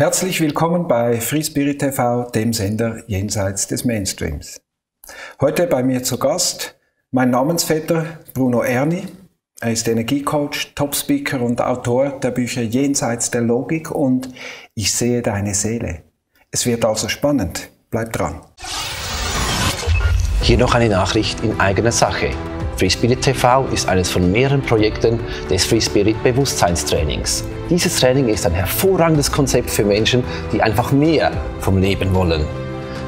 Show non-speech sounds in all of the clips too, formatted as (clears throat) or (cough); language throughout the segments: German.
Herzlich willkommen bei Free Spirit TV, dem Sender jenseits des Mainstreams. Heute bei mir zu Gast mein Namensvetter Bruno Erni. Er ist Energiecoach, Topspeaker und Autor der Bücher Jenseits der Logik und Ich sehe deine Seele. Es wird also spannend. Bleib dran. Hier noch eine Nachricht in eigener Sache. Free Spirit TV ist eines von mehreren Projekten des Free Spirit Bewusstseinstrainings. Dieses Training ist ein hervorragendes Konzept für Menschen, die einfach mehr vom Leben wollen.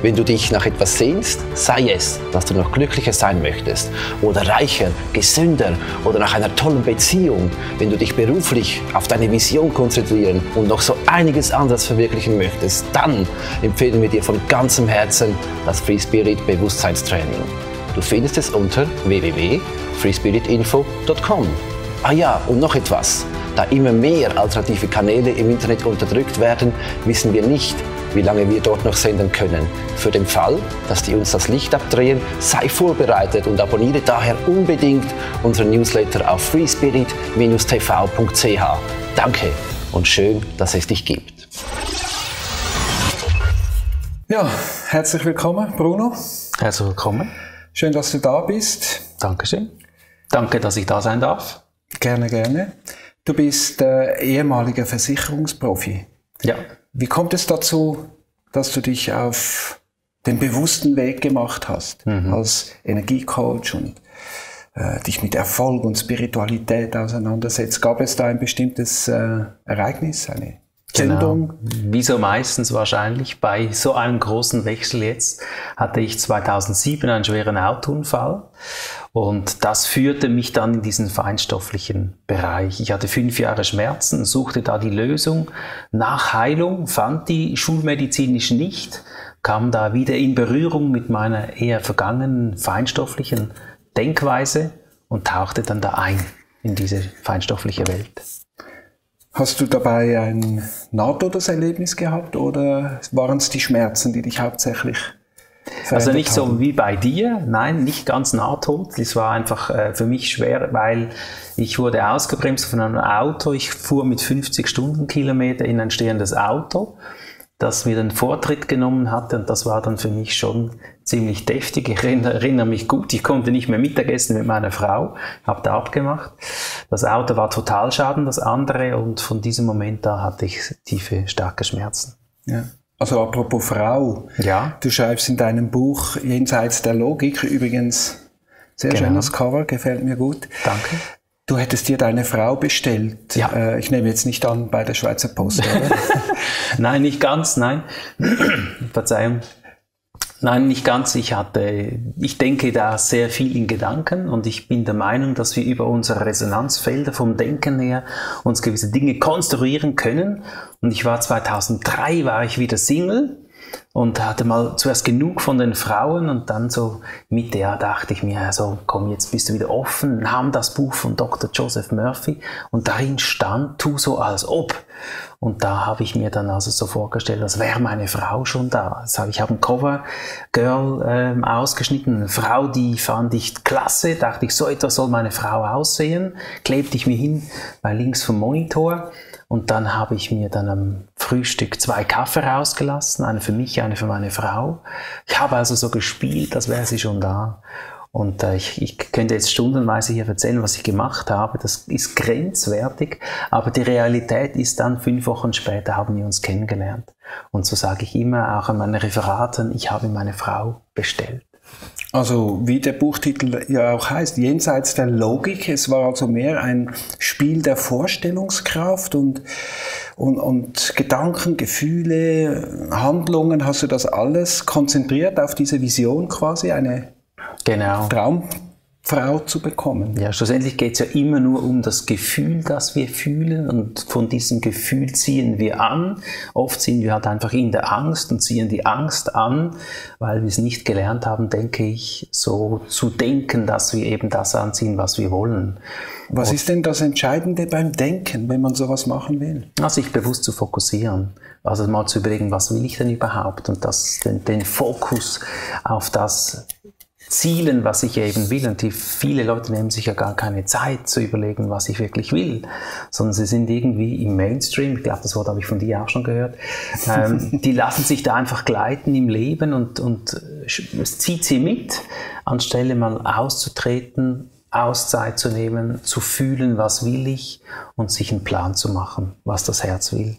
Wenn du dich nach etwas sehnst, sei es, dass du noch glücklicher sein möchtest oder reicher, gesünder oder nach einer tollen Beziehung, wenn du dich beruflich auf deine Vision konzentrieren und noch so einiges anderes verwirklichen möchtest, dann empfehlen wir dir von ganzem Herzen das Free Spirit Bewusstseinstraining. Du findest es unter www.freespiritinfo.com. Ah ja, und noch etwas. Da immer mehr alternative Kanäle im Internet unterdrückt werden, wissen wir nicht, wie lange wir dort noch senden können. Für den Fall, dass die uns das Licht abdrehen, sei vorbereitet und abonniere daher unbedingt unseren Newsletter auf freespirit-tv.ch. Danke und schön, dass es dich gibt. Ja, herzlich willkommen, Bruno. Herzlich willkommen. Schön, dass du da bist. Dankeschön. Danke, dass ich da sein darf. Gerne, gerne. Du bist äh, ehemaliger Versicherungsprofi. Ja. Wie kommt es dazu, dass du dich auf den bewussten Weg gemacht hast mhm. als Energiecoach und äh, dich mit Erfolg und Spiritualität auseinandersetzt? Gab es da ein bestimmtes äh, Ereignis, eine Sendung? Genau. Wie so meistens wahrscheinlich bei so einem großen Wechsel jetzt hatte ich 2007 einen schweren Autounfall und das führte mich dann in diesen feinstofflichen Bereich. Ich hatte fünf Jahre Schmerzen, suchte da die Lösung nach Heilung, fand die schulmedizinisch nicht, kam da wieder in Berührung mit meiner eher vergangenen feinstofflichen Denkweise und tauchte dann da ein in diese feinstoffliche Welt. Hast du dabei ein Nahtodeserlebnis gehabt oder waren es die Schmerzen, die dich hauptsächlich also nicht so wie bei dir, nein, nicht ganz nahtod. Es war einfach äh, für mich schwer, weil ich wurde ausgebremst von einem Auto. Ich fuhr mit 50 Stundenkilometer in ein stehendes Auto, das mir den Vortritt genommen hatte und das war dann für mich schon ziemlich deftig. Ich erinnere mich gut, ich konnte nicht mehr Mittagessen mit meiner Frau, habe da abgemacht. Das Auto war Totalschaden, das andere und von diesem Moment da hatte ich tiefe, starke Schmerzen. Ja. Also apropos Frau. Ja. Du schreibst in deinem Buch Jenseits der Logik übrigens sehr genau. schönes Cover, gefällt mir gut. Danke. Du hättest dir deine Frau bestellt. Ja. Äh, ich nehme jetzt nicht an bei der Schweizer Post, oder? (laughs) nein, nicht ganz, nein. (clears throat) Verzeihung. Nein, nicht ganz. Ich hatte, ich denke da sehr viel in Gedanken und ich bin der Meinung, dass wir über unsere Resonanzfelder vom Denken her uns gewisse Dinge konstruieren können. Und ich war 2003, war ich wieder Single und hatte mal zuerst genug von den Frauen und dann so Mitte Jahr dachte ich mir, so komm, jetzt bist du wieder offen, nahm das Buch von Dr. Joseph Murphy und darin stand, tu so als ob. Und da habe ich mir dann also so vorgestellt, als wäre meine Frau schon da. Das ich habe ein Cover Girl ähm, ausgeschnitten, eine Frau, die fand ich klasse, dachte ich, so etwas soll meine Frau aussehen, klebte ich mir hin bei links vom Monitor und dann habe ich mir dann am Frühstück zwei Kaffee rausgelassen, eine für mich, eine für meine Frau. Ich habe also so gespielt, als wäre sie schon da. Und äh, ich, ich könnte jetzt stundenweise hier erzählen, was ich gemacht habe. Das ist grenzwertig. Aber die Realität ist dann, fünf Wochen später haben wir uns kennengelernt. Und so sage ich immer auch an meinen Referaten, ich habe meine Frau bestellt. Also wie der Buchtitel ja auch heißt, jenseits der Logik. Es war also mehr ein Spiel der Vorstellungskraft und, und, und Gedanken, Gefühle, Handlungen. Hast du das alles konzentriert auf diese Vision quasi, eine genau. Traum? Frau zu bekommen. Ja, schlussendlich geht es ja immer nur um das Gefühl, das wir fühlen und von diesem Gefühl ziehen wir an. Oft sind wir halt einfach in der Angst und ziehen die Angst an, weil wir es nicht gelernt haben, denke ich, so zu denken, dass wir eben das anziehen, was wir wollen. Was und ist denn das Entscheidende beim Denken, wenn man sowas machen will? Also sich bewusst zu fokussieren. Also mal zu überlegen, was will ich denn überhaupt und das, den, den Fokus auf das Zielen, was ich eben will. Und die, viele Leute nehmen sich ja gar keine Zeit zu überlegen, was ich wirklich will, sondern sie sind irgendwie im Mainstream. Ich glaube, das Wort habe ich von dir auch schon gehört. Ähm, (laughs) die lassen sich da einfach gleiten im Leben und, und es zieht sie mit, anstelle mal auszutreten Auszeit zu nehmen, zu fühlen, was will ich und sich einen Plan zu machen, was das Herz will.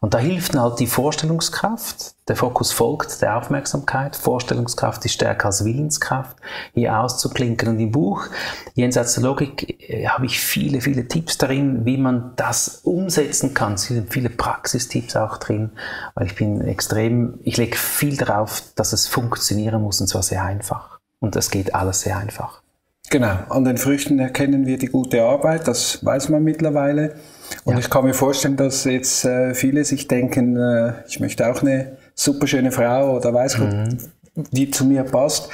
Und da hilft halt die Vorstellungskraft. Der Fokus folgt der Aufmerksamkeit. Vorstellungskraft ist stärker als Willenskraft, hier auszuklinken. Und im Buch Jenseits der Logik äh, habe ich viele, viele Tipps darin, wie man das umsetzen kann. Es sind viele Praxistipps auch drin, weil ich bin extrem, ich lege viel darauf, dass es funktionieren muss und zwar sehr einfach. Und das geht alles sehr einfach. Genau, an den Früchten erkennen wir die gute Arbeit, das weiß man mittlerweile. Und ja. ich kann mir vorstellen, dass jetzt äh, viele sich denken, äh, ich möchte auch eine super schöne Frau oder weiß mhm. die zu mir passt.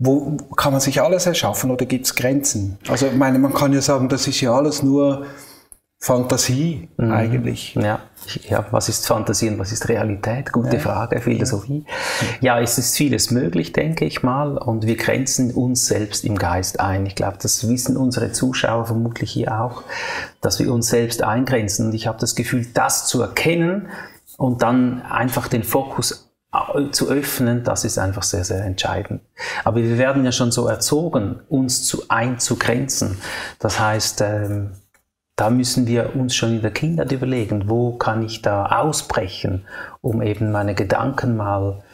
Wo kann man sich alles erschaffen oder gibt es Grenzen? Also ich meine, man kann ja sagen, das ist ja alles nur Fantasie mhm. eigentlich. Ja. ja, was ist Fantasie und was ist Realität? Gute ja. Frage, Philosophie. Ja. ja, es ist vieles möglich, denke ich mal, und wir grenzen uns selbst im Geist ein. Ich glaube, das wissen unsere Zuschauer vermutlich hier auch, dass wir uns selbst eingrenzen. Und ich habe das Gefühl, das zu erkennen und dann einfach den Fokus zu öffnen, das ist einfach sehr, sehr entscheidend. Aber wir werden ja schon so erzogen, uns zu einzugrenzen. Das heißt, ähm, da müssen wir uns schon in der Kindheit überlegen, wo kann ich da ausbrechen, um eben meine Gedanken mal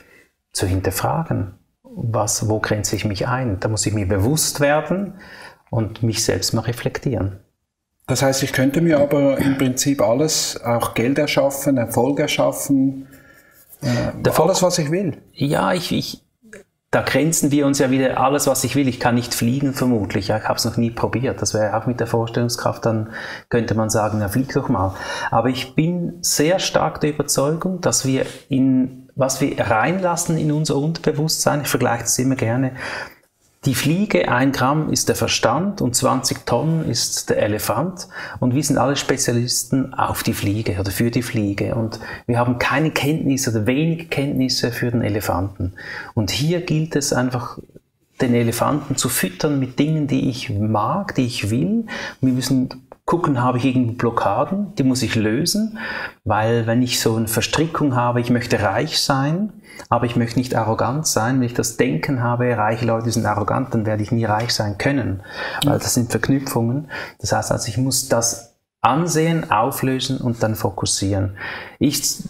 zu hinterfragen. Was, wo grenze ich mich ein? Da muss ich mir bewusst werden und mich selbst mal reflektieren. Das heißt, ich könnte mir aber im Prinzip alles, auch Geld erschaffen, Erfolg erschaffen, äh, alles, was ich will. Ja, ich, ich, da grenzen wir uns ja wieder alles, was ich will. Ich kann nicht fliegen, vermutlich. Ja, ich habe es noch nie probiert. Das wäre auch mit der Vorstellungskraft, dann könnte man sagen, ja, flieg doch mal. Aber ich bin sehr stark der Überzeugung, dass wir in, was wir reinlassen in unser Unterbewusstsein, ich vergleiche das immer gerne, die Fliege, ein Gramm ist der Verstand und 20 Tonnen ist der Elefant. Und wir sind alle Spezialisten auf die Fliege oder für die Fliege. Und wir haben keine Kenntnisse oder wenig Kenntnisse für den Elefanten. Und hier gilt es einfach, den Elefanten zu füttern mit Dingen, die ich mag, die ich will. Wir müssen gucken, habe ich irgendwie Blockaden, die muss ich lösen, weil wenn ich so eine Verstrickung habe, ich möchte reich sein, aber ich möchte nicht arrogant sein. Wenn ich das Denken habe, reiche Leute sind arrogant, dann werde ich nie reich sein können, weil das sind Verknüpfungen. Das heißt also, ich muss das ansehen, auflösen und dann fokussieren. Ich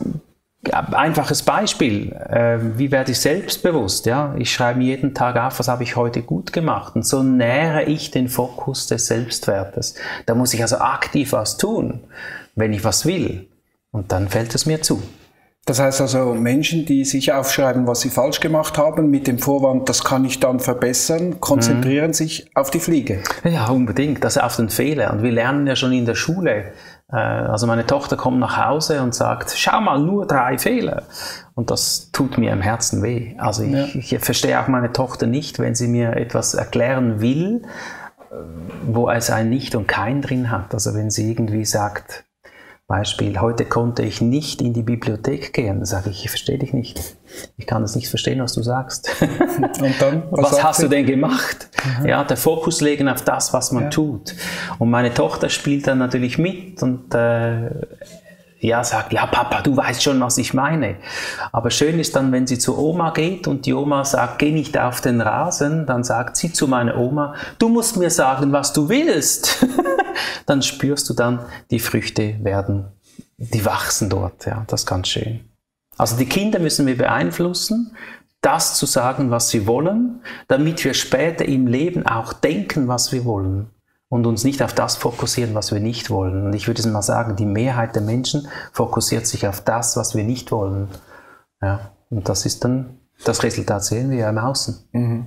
Einfaches Beispiel, äh, wie werde ich selbstbewusst? Ja? Ich schreibe jeden Tag auf, was habe ich heute gut gemacht. Und so nähere ich den Fokus des Selbstwertes. Da muss ich also aktiv was tun, wenn ich was will. Und dann fällt es mir zu. Das heißt also, Menschen, die sich aufschreiben, was sie falsch gemacht haben, mit dem Vorwand, das kann ich dann verbessern, konzentrieren mhm. sich auf die Fliege. Ja, unbedingt, das ist auf den Fehler. Und wir lernen ja schon in der Schule. Äh, also meine Tochter kommt nach Hause und sagt, schau mal, nur drei Fehler. Und das tut mir im Herzen weh. Also ich, ja. ich verstehe auch meine Tochter nicht, wenn sie mir etwas erklären will, äh, wo es ein Nicht und kein drin hat. Also wenn sie irgendwie sagt, Beispiel, heute konnte ich nicht in die Bibliothek gehen. Sage ich, ich verstehe dich nicht. Ich kann das nicht verstehen, was du sagst. (laughs) Und dann, (laughs) was, was hast du denn gemacht? Mhm. Ja, der Fokus legen auf das, was man ja. tut. Und meine Tochter spielt dann natürlich mit und äh, ja, sagt, ja Papa, du weißt schon, was ich meine. Aber schön ist dann, wenn sie zur Oma geht und die Oma sagt, geh nicht auf den Rasen, dann sagt sie zu meiner Oma, du musst mir sagen, was du willst. (laughs) dann spürst du dann, die Früchte werden, die wachsen dort. Ja, das ist ganz schön. Also die Kinder müssen wir beeinflussen, das zu sagen, was sie wollen, damit wir später im Leben auch denken, was wir wollen und uns nicht auf das fokussieren, was wir nicht wollen. Und ich würde mal sagen, die Mehrheit der Menschen fokussiert sich auf das, was wir nicht wollen. Ja, und das ist dann, das Resultat sehen wir ja im Außen. Mhm.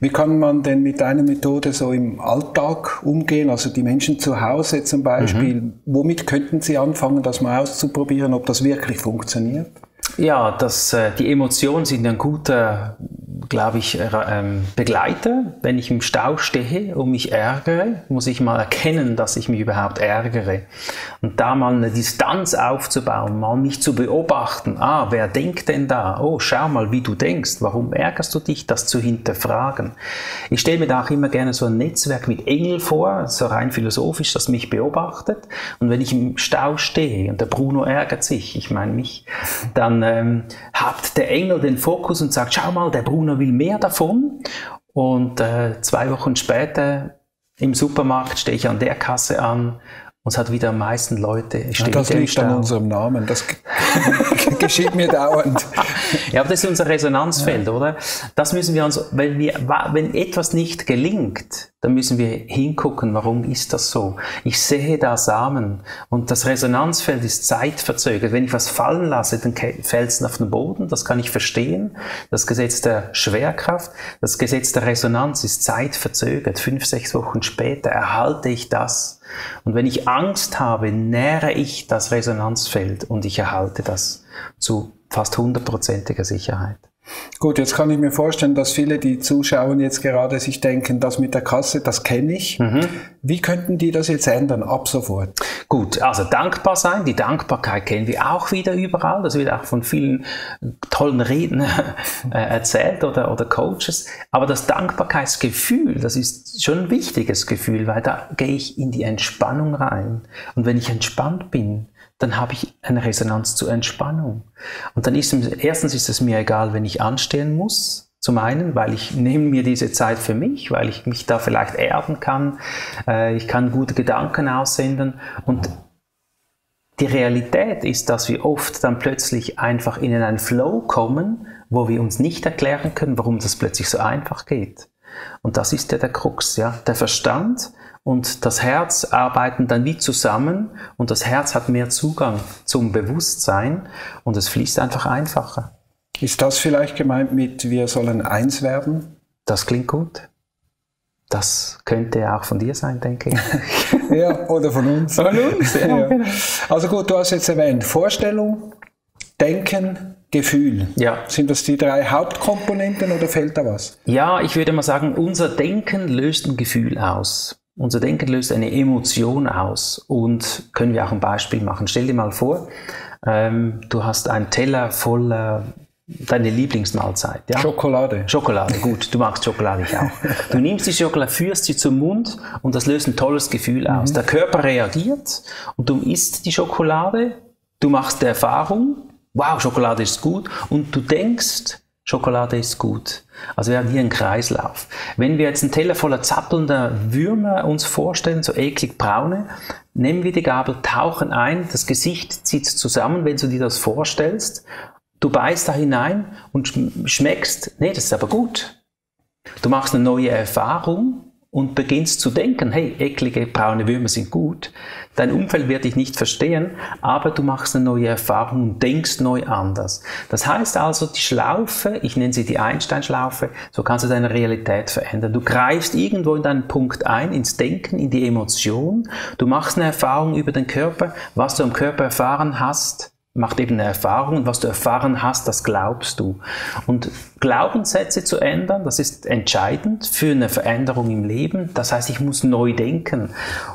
Wie kann man denn mit deiner Methode so im Alltag umgehen? Also die Menschen zu Hause zum Beispiel, mhm. womit könnten sie anfangen, das mal auszuprobieren, ob das wirklich funktioniert? Ja, das, äh, die Emotionen sind ein guter, glaube ich, ähm, begleite. Wenn ich im Stau stehe und mich ärgere, muss ich mal erkennen, dass ich mich überhaupt ärgere. Und da mal eine Distanz aufzubauen, mal mich zu beobachten. Ah, wer denkt denn da? Oh, schau mal, wie du denkst. Warum ärgerst du dich? Das zu hinterfragen. Ich stelle mir da auch immer gerne so ein Netzwerk mit Engel vor, so rein philosophisch, das mich beobachtet. Und wenn ich im Stau stehe und der Bruno ärgert sich, ich meine mich, dann ähm, hat der Engel den Fokus und sagt, schau mal, der Bruno will mehr davon. Und äh, zwei Wochen später im Supermarkt stehe ich an der Kasse an und es hat wieder am meisten Leute. Ja, das liegt an unserem Namen. Das (laughs) geschieht mir dauernd. (laughs) ja, aber das ist unser Resonanzfeld, ja. oder? Das müssen wir uns, wenn, wir, wenn etwas nicht gelingt, dann müssen wir hingucken, warum ist das so? Ich sehe da Samen und das Resonanzfeld ist zeitverzögert. Wenn ich was fallen lasse, dann fällt es auf den Boden, das kann ich verstehen. Das Gesetz der Schwerkraft, das Gesetz der Resonanz ist zeitverzögert. Fünf, sechs Wochen später erhalte ich das. Und wenn ich Angst habe, nähere ich das Resonanzfeld und ich erhalte das zu fast hundertprozentiger Sicherheit. Gut, jetzt kann ich mir vorstellen, dass viele, die zuschauen, jetzt gerade sich denken, das mit der Kasse, das kenne ich. Mhm. Wie könnten die das jetzt ändern, ab sofort? Gut, also dankbar sein. Die Dankbarkeit kennen wir auch wieder überall. Das wird auch von vielen tollen Reden (laughs) äh, erzählt oder, oder Coaches. Aber das Dankbarkeitsgefühl, das ist schon ein wichtiges Gefühl, weil da gehe ich in die Entspannung rein. Und wenn ich entspannt bin, dann habe ich eine Resonanz zur Entspannung. Und dann ist es, erstens ist es mir egal, wenn ich anstehen muss. Zum einen, weil ich nehme mir diese Zeit für mich, weil ich mich da vielleicht erden kann. Äh, ich kann gute Gedanken aussenden. Und die Realität ist, dass wir oft dann plötzlich einfach in einen Flow kommen, wo wir uns nicht erklären können, warum das plötzlich so einfach geht. Und das ist ja der Krux, ja. Der Verstand und das Herz arbeiten dann wie zusammen und das Herz hat mehr Zugang zum Bewusstsein und es fließt einfach einfacher. Ist das vielleicht gemeint mit wir sollen eins werden? Das klingt gut. Das könnte auch von dir sein, denke ich. (laughs) ja, oder von uns. Von uns, ja, ja. Genau. Also gut, du hast jetzt erwähnt, Vorstellung, Denken, Gefühl. Ja. Sind das die drei Hauptkomponenten oder fehlt da was? Ja, ich würde mal sagen, unser Denken löst ein Gefühl aus. Unser Denken löst eine Emotion aus und können wir auch ein Beispiel machen. Stell dir mal vor, ähm, du hast einen Teller voller deine Lieblingsmahlzeit. Ja? Schokolade. Schokolade, gut, du magst Schokolade ich auch. (laughs) Du nimmst die Schokolade, führst sie zum Mund und das löst ein tolles Gefühl aus. Mhm. Der Körper reagiert und du isst die Schokolade, du machst die Erfahrung, wow, Schokolade ist gut und du denkst, Schokolade ist gut. Also wir haben hier einen Kreislauf. Wenn wir jetzt einen Teller voller zappelnder Würmer uns vorstellen, so eklig braune, nehmen wir die Gabel, tauchen ein, das Gesicht zieht zusammen, wenn du dir das vorstellst. Du beißt da hinein und schmeckst, nee, das ist aber gut. Du machst eine neue Erfahrung und beginnst zu denken, hey, eklige braune Würmer sind gut, dein Umfeld wird dich nicht verstehen, aber du machst eine neue Erfahrung und denkst neu anders. Das heißt also, die Schlaufe, ich nenne sie die Einstein-Schlaufe, so kannst du deine Realität verändern. Du greifst irgendwo in deinen Punkt ein, ins Denken, in die Emotion, du machst eine Erfahrung über den Körper, was du am Körper erfahren hast, macht eben eine Erfahrung und was du erfahren hast, das glaubst du. Und Glaubenssätze zu ändern, das ist entscheidend für eine Veränderung im Leben. Das heißt, ich muss neu denken.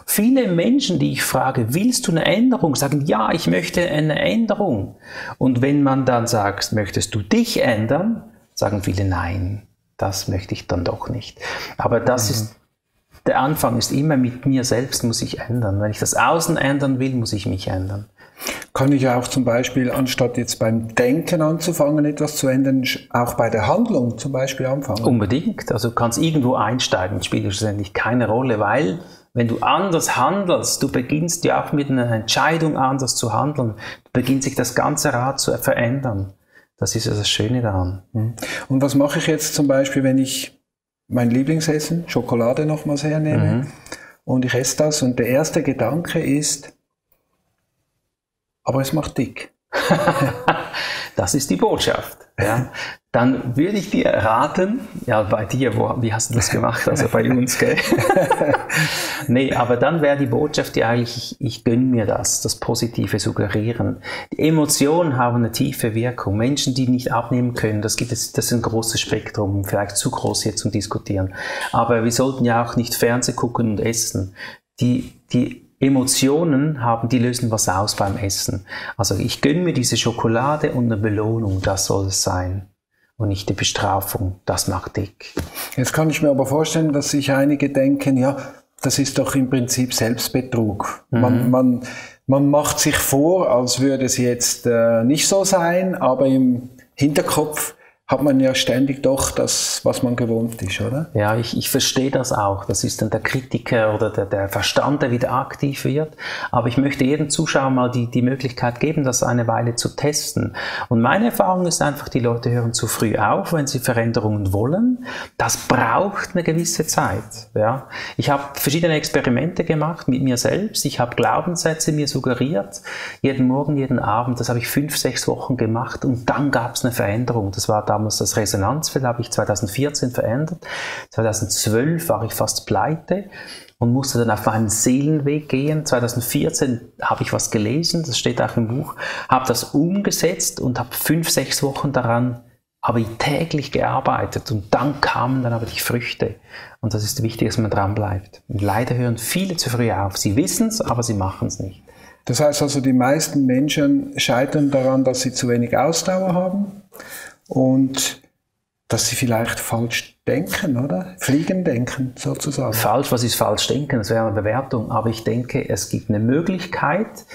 Viele Menschen, die ich frage, willst du eine Änderung, sagen, ja, ich möchte eine Änderung. Und wenn man dann sagt, möchtest du dich ändern, sagen viele, nein, das möchte ich dann doch nicht. Aber das mhm. ist der Anfang ist immer mit mir selbst muss ich ändern. Wenn ich das Außen ändern will, muss ich mich ändern. Kann ich auch zum Beispiel, anstatt jetzt beim Denken anzufangen, etwas zu ändern, auch bei der Handlung zum Beispiel anfangen? Unbedingt. Also du kannst irgendwo einsteigen, spielt schlussendlich keine Rolle, weil wenn du anders handelst, du beginnst ja auch mit einer Entscheidung anders zu handeln, beginnt sich das ganze Rad zu verändern. Das ist ja das Schöne daran. Hm. Und was mache ich jetzt zum Beispiel, wenn ich mein Lieblingsessen, Schokolade nochmals hernehme mhm. und ich esse das und der erste Gedanke ist, aber es macht dick. (laughs) (laughs) das ist die Botschaft. ja, dann würde ich dir raten, ja, bei dir, wo, wie hast du das gemacht? Also bei uns, gell? (laughs) nee, aber dann wäre die Botschaft ja eigentlich, ich, ich gönne mir das, das Positive suggerieren. Die Emotionen haben eine tiefe Wirkung. Menschen, die nicht abnehmen können, das gibt es, das ist ein großes Spektrum, vielleicht zu groß hier zum Diskutieren. Aber wir sollten ja auch nicht Fernseh gucken und essen. Die, die Emotionen haben, die lösen was aus beim Essen. Also ich gönne mir diese Schokolade und eine Belohnung, das soll es sein und nicht die Bestrafung. Das macht dick. Jetzt kann ich mir aber vorstellen, dass sich einige denken, ja, das ist doch im Prinzip Selbstbetrug. Mhm. Man, man, man macht sich vor, als würde es jetzt äh, nicht so sein, aber im Hinterkopf hat man ja ständig doch das, was man gewohnt ist, oder? Ja, ich, ich verstehe das auch. Das ist dann der Kritiker oder der, der Verstand, der wieder aktiv wird. Aber ich möchte jedem Zuschauer mal die, die Möglichkeit geben, das eine Weile zu testen. Und meine Erfahrung ist einfach, die Leute hören zu früh auf, wenn sie Veränderungen wollen. Das braucht eine gewisse Zeit. Ja. Ich habe verschiedene Experimente gemacht mit mir selbst. Ich habe Glaubenssätze mir suggeriert, jeden Morgen, jeden Abend. Das habe ich fünf, sechs Wochen gemacht und dann gab es eine Veränderung. Das war damals das Resonanzfeld, habe ich 2014 verändert. 2012 war ich fast pleite und musste dann auf meinen Seelenweg gehen. 2014 habe ich was gelesen, das steht auch im Buch, habe das umgesetzt und habe fünf, sechs Wochen daran habe ich täglich gearbeitet und dann kamen dann aber die Früchte. Und das ist wichtig, dass man dran bleibt. Und leider hören viele zu früh auf. Sie wissen es, aber sie machen es nicht. Das heißt also, die meisten Menschen scheitern daran, dass sie zu wenig Ausdauer haben und dass sie vielleicht falsch denken, oder? Fliegen denken, sozusagen. Falsch, was ist falsch denken? Das wäre eine Bewertung. Aber ich denke, es gibt eine Möglichkeit,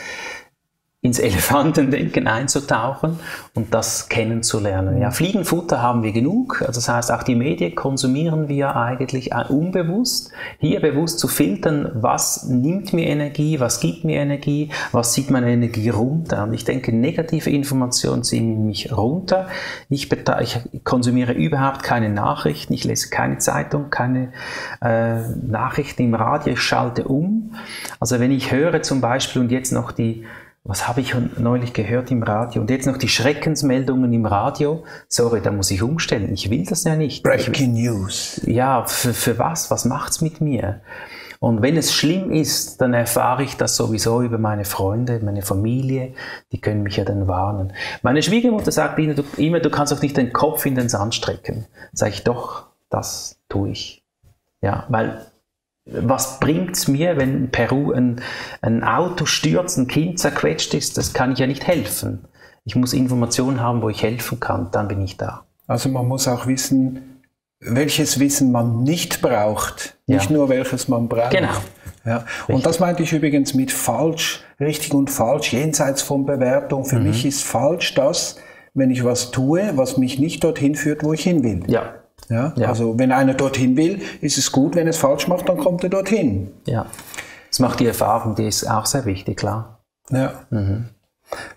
ins Elefantendenken einzutauchen und das kennenzulernen. Ja, Fliegenfutter haben wir genug. Also das heißt, auch die Medien konsumieren wir eigentlich unbewusst. Hier bewusst zu filtern, was nimmt mir Energie, was gibt mir Energie, was zieht meine Energie runter. Und ich denke, negative Informationen ziehen mich runter. Ich, ich konsumiere überhaupt keine Nachrichten, ich lese keine Zeitung, keine äh, Nachrichten im Radio, ich schalte um. Also wenn ich höre zum Beispiel und jetzt noch die was habe ich neulich gehört im Radio? Und jetzt noch die Schreckensmeldungen im Radio. Sorry, da muss ich umstellen. Ich will das ja nicht. Breaking will, News. Ja, für, für was? Was macht's mit mir? Und wenn es schlimm ist, dann erfahre ich das sowieso über meine Freunde, meine Familie, die können mich ja dann warnen. Meine Schwiegermutter sagt immer, du, immer, du kannst doch nicht den Kopf in den Sand strecken. Sag ich doch, das tue ich. Ja, weil was bringt es mir, wenn in Peru ein, ein Auto stürzt, ein Kind zerquetscht ist? Das kann ich ja nicht helfen. Ich muss Informationen haben, wo ich helfen kann, dann bin ich da. Also man muss auch wissen, welches Wissen man nicht braucht, nicht ja. nur welches man braucht. Genau. Ja. Und das meinte ich übrigens mit falsch, richtig und falsch, jenseits von Bewertung. Für mhm. mich ist falsch das, wenn ich was tue, was mich nicht dorthin führt, wo ich hin will. Ja, ja? ja? Also wenn einer dorthin will, ist es gut, wenn er es falsch macht, dann kommt er dorthin. Ja. Das macht die Erfahrung, die ist auch sehr wichtig, klar. Ja. Mhm.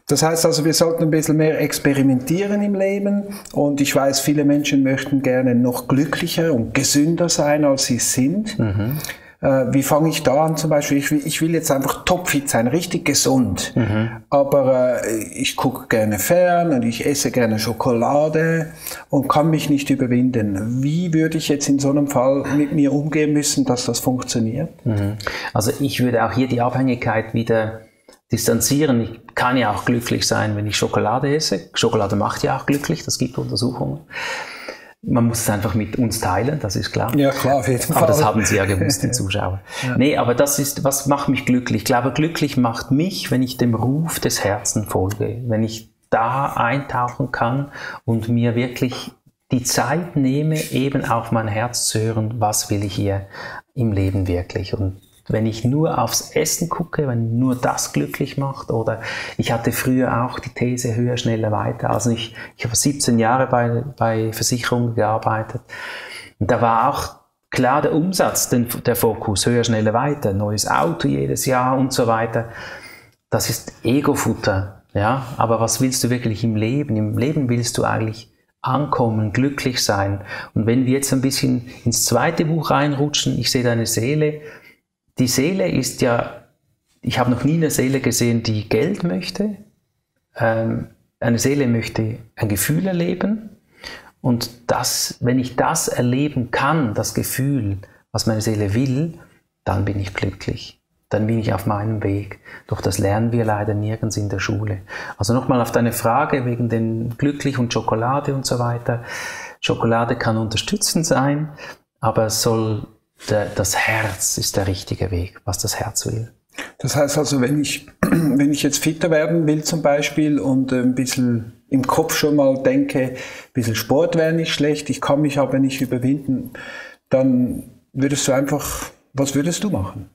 Das heißt also, wir sollten ein bisschen mehr experimentieren im Leben und ich weiß, viele Menschen möchten gerne noch glücklicher und gesünder sein, als sie sind. Mhm. Äh, wie fange ich da an zum Beispiel? Ich will, ich will jetzt einfach topfit sein, richtig gesund. Mhm. Aber äh, ich gucke gerne fern und ich esse gerne Schokolade und kann mich nicht überwinden. Wie würde ich jetzt in so einem Fall mit mir umgehen müssen, dass das funktioniert? Mhm. Also ich würde auch hier die Abhängigkeit wieder distanzieren. Ich kann ja auch glücklich sein, wenn ich Schokolade esse. Schokolade macht ja auch glücklich, das gibt Untersuchungen. Man muss es einfach mit uns teilen, das ist klar. Ja, klar, auf jeden Fall. Aber das haben Sie ja gewusst, die (laughs) Zuschauer. ja. Nee, aber das ist, was macht mich glücklich? Ich glaube, glücklich macht mich, wenn ich dem Ruf des Herzens folge, wenn ich da eintauchen kann und mir wirklich die Zeit nehme, eben auf mein Herz zu hören, was will ich hier im Leben wirklich. Und wenn ich nur aufs Essen gucke, wenn nur das glücklich macht. Oder ich hatte früher auch die These höher, schneller, weiter. Also ich, ich habe 17 Jahre bei, bei Versicherungen gearbeitet. Und da war auch klar der Umsatz, den, der Fokus, höher, schneller, weiter, neues Auto jedes Jahr und so weiter. Das ist Ego-Futter. Ja, aber was willst du wirklich im Leben? Im Leben willst du eigentlich ankommen, glücklich sein. Und wenn wir jetzt ein bisschen ins zweite Buch reinrutschen, ich sehe deine Seele, die Seele ist ja, ich habe noch nie eine Seele gesehen, die Geld möchte. Ähm, eine Seele möchte ein Gefühl erleben und das, wenn ich das erleben kann, das Gefühl, was meine Seele will, dann bin ich glücklich. Dann bin ich auf meinem Weg. Doch das lernen wir leider nirgends in der Schule. Also nochmal auf deine Frage wegen den Glücklich und Schokolade und so weiter. Schokolade kann unterstützend sein, aber es soll der, das Herz ist der richtige Weg, was das Herz will. Das heißt also, wenn ich, (clears throat) wenn ich jetzt fitter werden will zum Beispiel und ein bisschen im Kopf schon mal denke, ein bisschen Sport wäre nicht schlecht, ich kann mich aber nicht überwinden, dann würdest du einfach, was würdest du machen?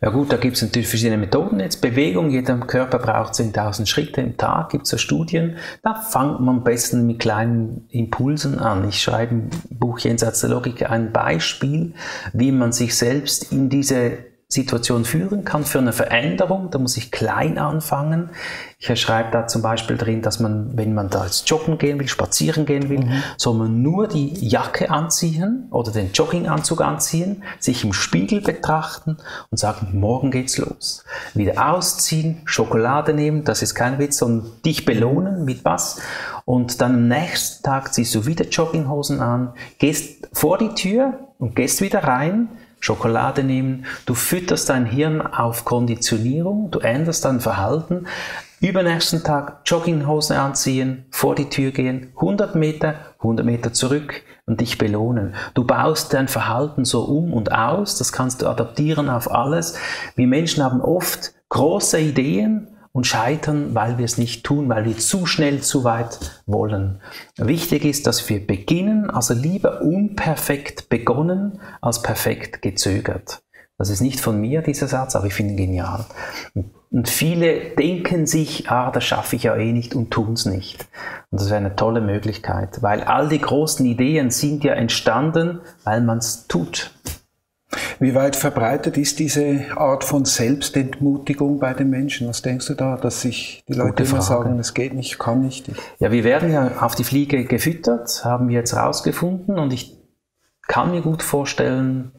Ja gut, da gibt es natürlich verschiedene Methoden. Jetzt Bewegung, jeder Körper braucht 10.000 Schritte im Tag, gibt es ja Studien. Da fängt man am besten mit kleinen Impulsen an. Ich schreibe im Buch Jenseits der Logik ein Beispiel, wie man sich selbst in diese Situation führen kann für eine Veränderung. Da muss ich klein anfangen. Ich schreibe da zum Beispiel drin, dass man, wenn man da jetzt joggen gehen will, spazieren gehen will, mhm. soll man nur die Jacke anziehen oder den Jogginganzug anziehen, sich im Spiegel betrachten und sagen, morgen geht's los. Wieder ausziehen, Schokolade nehmen, das ist kein Witz, sondern dich belohnen mit was. Und dann am nächsten Tag ziehst du wieder Jogginghosen an, gehst vor die Tür und gehst wieder rein, Schokolade nehmen, du fütterst dein Hirn auf Konditionierung, du änderst dein Verhalten. Übernächsten Tag Jogginghose anziehen, vor die Tür gehen, 100 Meter, 100 Meter zurück und dich belohnen. Du baust dein Verhalten so um und aus, das kannst du adaptieren auf alles. Wir Menschen haben oft große Ideen, und scheitern, weil wir es nicht tun, weil wir zu schnell zu weit wollen. Wichtig ist, dass wir beginnen, also lieber unperfekt begonnen als perfekt gezögert. Das ist nicht von mir, dieser Satz, aber ich finde ihn genial. Und viele denken sich, ah, das schaffe ich ja eh nicht und tun es nicht. Und das wäre eine tolle Möglichkeit, weil all die großen Ideen sind ja entstanden, weil man es tut. Wie weit verbreitet ist diese Art von Selbstentmutigung bei den Menschen? Was denkst du da, dass sich die Leute immer sagen, es geht nicht, kann nicht? Ja, wir werden ja auf die Fliege gefüttert, haben wir jetzt rausgefunden und ich kann mir gut vorstellen,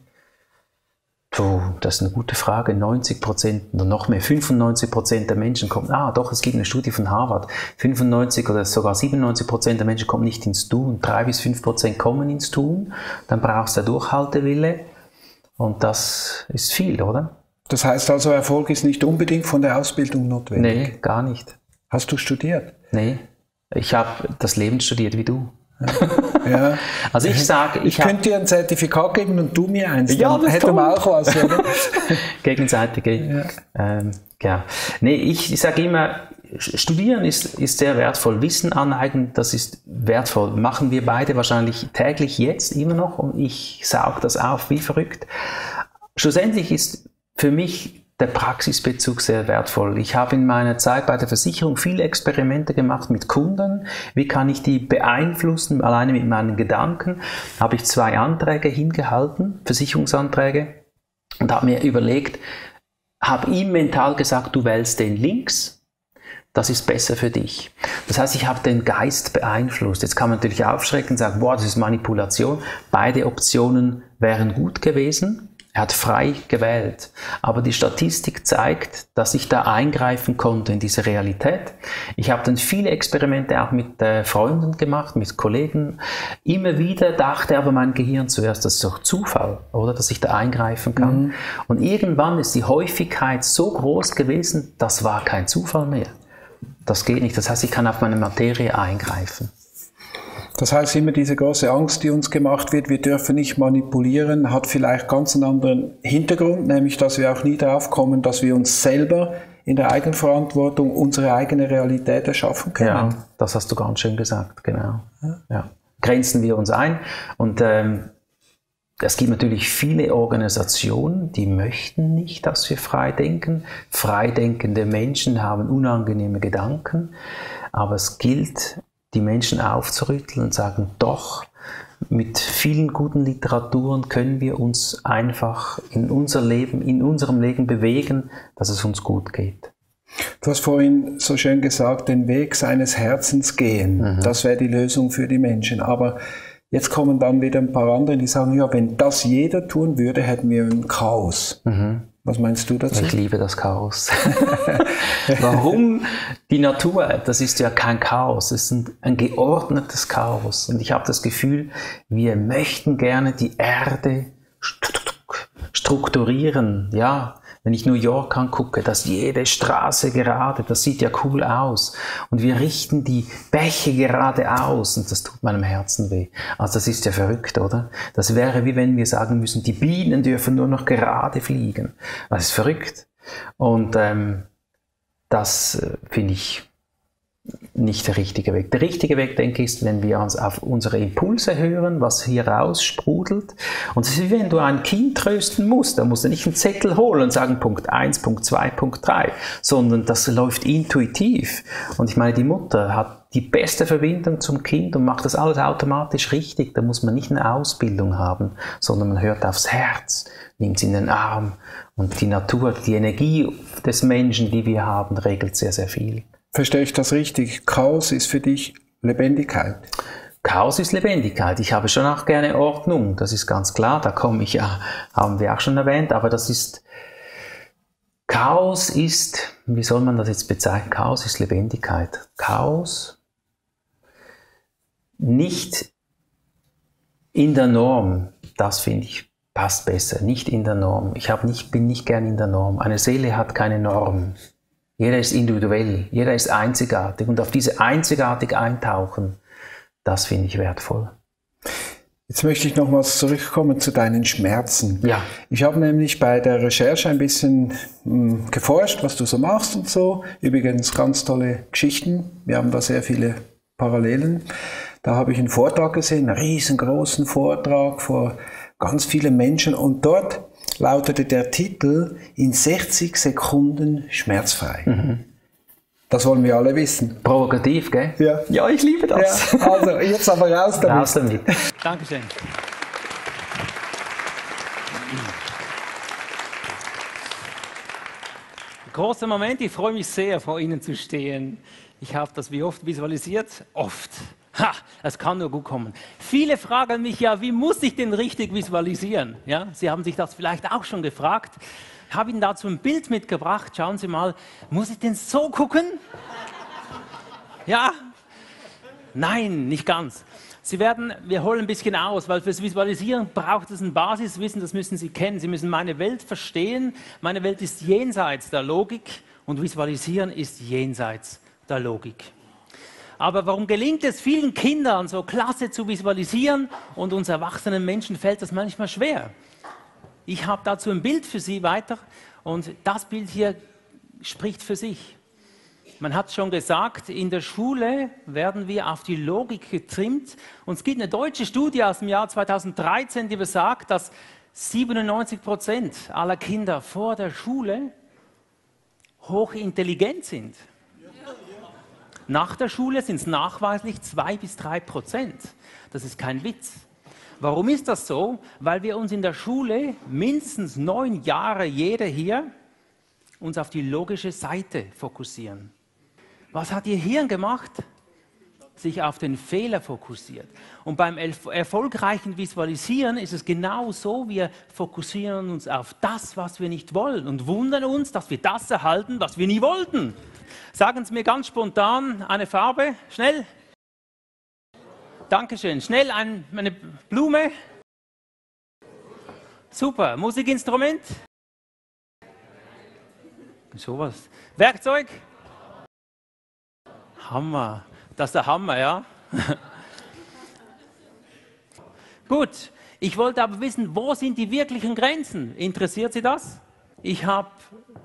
Puh, das ist eine gute Frage. 90 Prozent oder noch mehr, 95 Prozent der Menschen kommen, ah doch, es gibt eine Studie von Harvard, 95 oder sogar 97 Prozent der Menschen kommen nicht ins Tun, drei bis fünf Prozent kommen ins Tun, dann brauchst du Durchhaltewille und das ist viel, oder? Das heißt also, Erfolg ist nicht unbedingt von der Ausbildung notwendig? Nee, gar nicht. Hast du studiert? Nee, ich habe das Leben studiert wie du. Ja. (laughs) Also ich sage, ich, ich könnte dir ein Zertifikat geben und du mir eins. Ja, das hätte man auch was. Oder? (laughs) Gegenseitige. Ja. Ähm, ja. Nee, ich, ich sage immer, Studieren ist, ist sehr wertvoll. Wissen aneignen, das ist wertvoll. Machen wir beide wahrscheinlich täglich jetzt immer noch und ich saug das auf wie verrückt. Schlussendlich ist für mich der Praxisbezug sehr wertvoll. Ich habe in meiner Zeit bei der Versicherung viele Experimente gemacht mit Kunden. Wie kann ich die beeinflussen? Alleine mit meinen Gedanken habe ich zwei Anträge hingehalten, Versicherungsanträge, und habe mir überlegt, habe ihm mental gesagt, du wählst den links das ist besser für dich. Das heißt, ich habe den Geist beeinflusst. Jetzt kann man natürlich aufschrecken und sagen, boah, das ist Manipulation. Beide Optionen wären gut gewesen. Er hat frei gewählt. Aber die Statistik zeigt, dass ich da eingreifen konnte in diese Realität. Ich habe dann viele Experimente auch mit äh, Freunden gemacht, mit Kollegen. Immer wieder dachte aber mein Gehirn zuerst, das ist doch Zufall, oder? Dass ich da eingreifen kann. Mhm. Und irgendwann ist die Häufigkeit so groß gewesen, das war kein Zufall mehr. Das geht nicht. Das heißt, ich kann auf meine Materie eingreifen. Das heißt immer diese große Angst, die uns gemacht wird, wir dürfen nicht manipulieren, hat vielleicht ganz einen anderen Hintergrund, nämlich dass wir auch nie darauf kommen, dass wir uns selber in der Eigenverantwortung unsere eigene Realität erschaffen können. Ja, das hast du ganz schön gesagt, genau. Ja. Grenzen wir uns ein und ähm, es gibt natürlich viele Organisationen, die möchten nicht, dass wir frei denken. Freidenkende Menschen haben unangenehme Gedanken, aber es gilt, die Menschen aufzurütteln und sagen, doch, mit vielen guten Literaturen können wir uns einfach in unser Leben, in unserem Leben bewegen, dass es uns gut geht. Du hast vorhin so schön gesagt, den Weg seines Herzens gehen. Mhm. Das wäre die Lösung für die Menschen. Aber Jetzt kommen dann wieder ein paar andere, die sagen, ja, wenn das jeder tun würde, hätten wir ein Chaos. Mhm. Was meinst du dazu? Ich liebe das Chaos. (laughs) Warum? Die Natur, das ist ja kein Chaos, es ist ein, geordnetes Chaos. Und ich habe das Gefühl, wir möchten gerne die Erde strukturieren, ja, wenn ich New York angucke, dass jede Straße gerade, das sieht ja cool aus. Und wir richten die Bäche gerade aus und das tut meinem Herzen weh. Also das ist ja verrückt, oder? Das wäre wie wenn wir sagen müssen, die Bienen dürfen nur noch gerade fliegen. Das ist verrückt. Und ähm, das äh, finde ich nicht der richtige Weg. Der richtige Weg, denke ich, ist, wenn wir uns auf unsere Impulse hören, was hier raus sprudelt. Und es ist wie wenn du ein Kind trösten musst. Da musst du nicht einen Zettel holen und sagen Punkt 1, Punkt 2, Punkt 3, sondern das läuft intuitiv. Und ich meine, die Mutter hat die beste Verbindung zum Kind und macht das alles automatisch richtig. Da muss man nicht eine Ausbildung haben, sondern man hört aufs Herz, nimmt es in den Arm und die Natur, die Energie des Menschen, die wir haben, regelt sehr, sehr viel. Verstehe ich das richtig? Chaos ist für dich Lebendigkeit? Chaos ist Lebendigkeit. Ich habe schon auch gerne Ordnung, das ist ganz klar. Da komme ich ja, haben wir auch schon erwähnt, aber das ist, Chaos ist, wie soll man das jetzt bezeichnen? Chaos ist Lebendigkeit. Chaos nicht in der Norm, das finde ich passt besser. Nicht in der Norm. Ich nicht, bin nicht gern in der Norm. Eine Seele hat keine Norm. Jeder ist individuell, jeder ist einzigartig und auf diese einzigartig eintauchen, das finde ich wertvoll. Jetzt möchte ich nochmals zurückkommen zu deinen Schmerzen. Ja. Ich habe nämlich bei der Recherche ein bisschen mh, hm, geforscht, was du so machst und so. Übrigens ganz tolle Geschichten. Wir haben da sehr viele Parallelen. Da habe ich einen Vortrag gesehen, einen riesengroßen Vortrag vor ganz vielen Menschen und dort lautete der Titel in 60 Sekunden schmerzfrei. Mhm. Das wollen wir alle wissen. Provokativ, gell? Ja. Ja, ich liebe das. Ja, also, jetzt aber raus damit. Raus damit. Dankeschön. Großer Moment, ich freue mich sehr, vor Ihnen zu stehen. Ich habe das wie oft visualisiert? Oft. Ha, es kann nur gut kommen. Viele fragen mich ja, wie muss ich denn richtig visualisieren? Ja, Sie haben sich das vielleicht auch schon gefragt. Ich habe Ihnen dazu ein Bild mitgebracht. Schauen Sie mal, muss ich denn so gucken? Ja? Nein, nicht ganz. Sie werden, wir holen ein bisschen aus, weil fürs Visualisieren braucht es ein Basiswissen, das müssen Sie kennen. Sie müssen meine Welt verstehen. Meine Welt ist jenseits der Logik und Visualisieren ist jenseits der Logik. Aber warum gelingt es vielen Kindern so klasse zu visualisieren und uns erwachsenen Menschen fällt das manchmal schwer? Ich habe dazu ein Bild für Sie weiter und das Bild hier spricht für sich. Man hat schon gesagt, in der Schule werden wir auf die Logik getrimmt. Und es gibt eine deutsche Studie aus dem Jahr 2013, die besagt, dass 97 Prozent aller Kinder vor der Schule hochintelligent sind. Nach der Schule sind es nachweislich zwei bis drei Prozent. Das ist kein Witz. Warum ist das so? Weil wir uns in der Schule mindestens neun Jahre jeder hier uns auf die logische Seite fokussieren. Was hat Ihr Hirn gemacht? Sich auf den Fehler fokussiert. Und beim erfolgreichen Visualisieren ist es genau so, wir fokussieren uns auf das, was wir nicht wollen und wundern uns, dass wir das erhalten, was wir nie wollten. Sagen Sie mir ganz spontan eine Farbe, schnell. Dankeschön. Schnell ein, eine Blume. Super. Musikinstrument. Sowas. Werkzeug. Hammer. Das ist der Hammer, ja. (laughs) Gut. Ich wollte aber wissen, wo sind die wirklichen Grenzen? Interessiert Sie das? Ich habe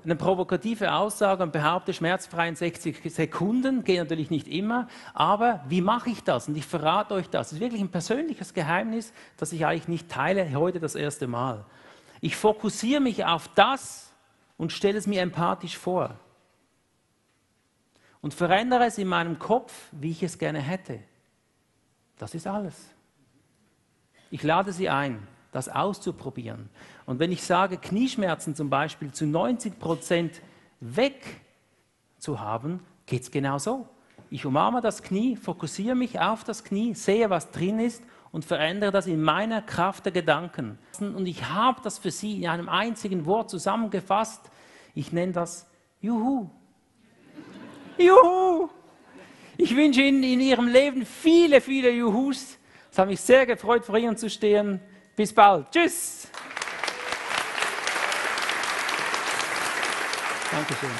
eine provokative Aussage und behaupte schmerzfrei in 60 Sekunden, geht natürlich nicht immer, aber wie mache ich das? Und ich verrate euch das. Es ist wirklich ein persönliches Geheimnis, das ich eigentlich nicht teile, heute das erste Mal. Ich fokussiere mich auf das und stelle es mir empathisch vor. Und verändere es in meinem Kopf, wie ich es gerne hätte. Das ist alles. Ich lade Sie ein das auszuprobieren. Und wenn ich sage, Knieschmerzen zum Beispiel zu 90 Prozent weg zu haben, geht es genau so. Ich umarme das Knie, fokussiere mich auf das Knie, sehe, was drin ist und verändere das in meiner Kraft der Gedanken. Und ich habe das für Sie in einem einzigen Wort zusammengefasst. Ich nenne das Juhu. Juhu! Ich wünsche Ihnen in Ihrem Leben viele, viele Juhus. Es hat mich sehr gefreut, vor Ihnen zu stehen. Bis bald. Tschüss. Dankeschön.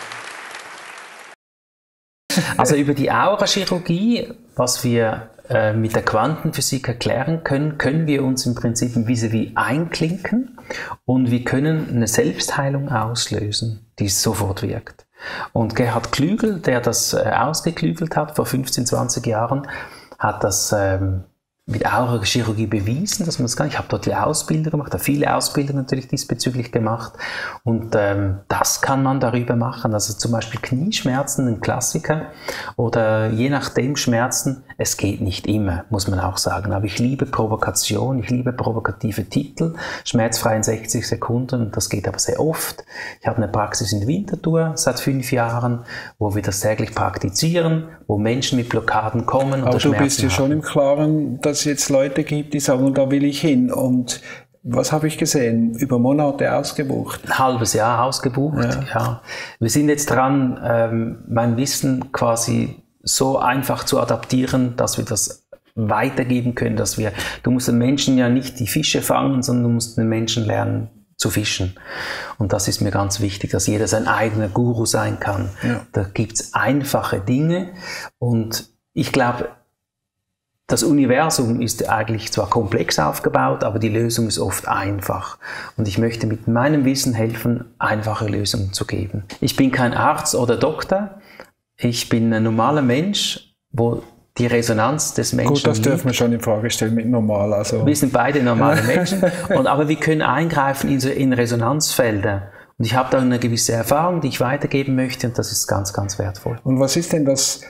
Also über die Aurachirurgie, was wir äh, mit der Quantenphysik erklären können, können wir uns im Prinzip im vis einklinken und wir können eine Selbstheilung auslösen, die sofort wirkt. Und Gerhard Klügel, der das äh, ausgeklügelt hat vor 15, 20 Jahren, hat das ähm, mit Aurachirurgie bewiesen, dass man das kann. Ich habe dort die Ausbildung gemacht, habe viele Ausbildungen natürlich diesbezüglich gemacht und ähm, das kann man darüber machen. Also zum Beispiel Knieschmerzen, ein Klassiker oder je nachdem Schmerzen. Es geht nicht immer, muss man auch sagen. Aber ich liebe Provokation, ich liebe provokative Titel, schmerzfrei in 60 Sekunden. Das geht aber sehr oft. Ich habe eine Praxis in Winterthur seit fünf Jahren, wo wir das täglich praktizieren, wo Menschen mit Blockaden kommen. Aber du bist ja schon im Klaren, dass es jetzt Leute gibt, die sagen, da will ich hin. Und was habe ich gesehen? Über Monate ausgebucht. Ein halbes Jahr ausgebucht, ja. ja. Wir sind jetzt dran, ähm, mein Wissen quasi so einfach zu adaptieren, dass wir das weitergeben können, dass wir, du musst den Menschen ja nicht die Fische fangen, sondern du musst den Menschen lernen zu fischen. Und das ist mir ganz wichtig, dass jeder sein eigener Guru sein kann. Ja. Da gibt's einfache Dinge und ich glaube, das Universum ist eigentlich zwar komplex aufgebaut, aber die Lösung ist oft einfach. Und ich möchte mit meinem Wissen helfen, einfache Lösungen zu geben. Ich bin kein Arzt oder Doktor. Ich bin ein normaler Mensch, wo die Resonanz des Menschen. Gut, das dürfen wir schon in Frage stellen mit normal. Also. Wir sind beide normale (laughs) Menschen. Und, aber wir können eingreifen in, so, in Resonanzfelder. Und ich habe da eine gewisse Erfahrung, die ich weitergeben möchte und das ist ganz, ganz wertvoll. Und was ist denn das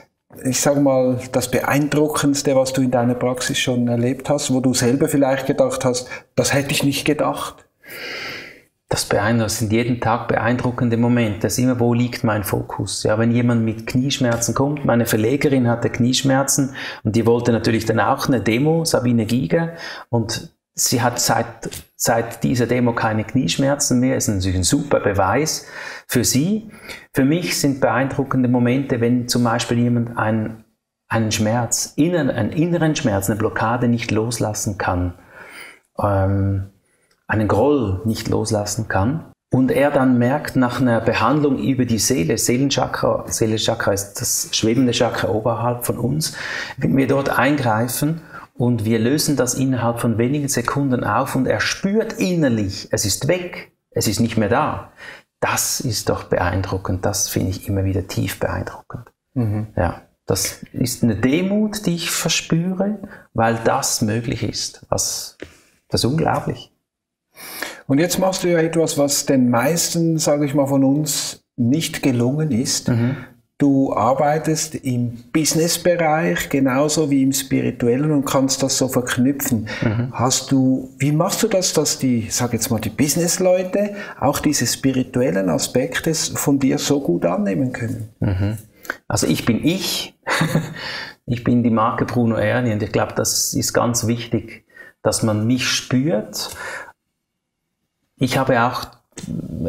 ich sage mal, das Beeindruckendste, was du in deiner Praxis schon erlebt hast, wo du selber vielleicht gedacht hast, das hätte ich nicht gedacht? Das beeindruckt, sind jeden Tag beeindruckende Momente. Das ist immer, wo liegt mein Fokus? Ja, wenn jemand mit Knieschmerzen kommt, meine Verlegerin hatte Knieschmerzen und die wollte natürlich dann auch eine Demo, Sabine Giger, und sie hat seit, seit dieser Demo keine Knieschmerzen mehr. Das ist natürlich ein super Beweis für sie. Für mich sind beeindruckende Momente, wenn zum Beispiel jemand einen, einen Schmerz, einen inneren Schmerz, eine Blockade nicht loslassen kann, ähm, einen Groll nicht loslassen kann. Und er dann merkt nach einer Behandlung über die Seele, Seelenchakra, Seelenchakra ist das schwebende Chakra oberhalb von uns, wenn wir dort eingreifen und wir lösen das innerhalb von wenigen Sekunden auf und er spürt innerlich, es ist weg, es ist nicht mehr da. Das ist doch beeindruckend, das finde ich immer wieder tief beeindruckend. Mhm. Ja, das ist eine Demut, die ich verspüre, weil das möglich ist. Was, das ist unglaublich. Und jetzt machst du ja etwas, was den meisten, sage ich mal, von uns nicht gelungen ist. Mhm. Du arbeitest im Businessbereich genauso wie im spirituellen und kannst das so verknüpfen. Mhm. Hast du, wie machst du das, dass die, sag jetzt mal, die Businessleute auch diese spirituellen Aspekte von dir so gut annehmen können? Mhm. Also ich bin ich. (laughs) ich bin die Marke Bruno Erni und ich glaube, das ist ganz wichtig, dass man mich spürt. Ich habe auch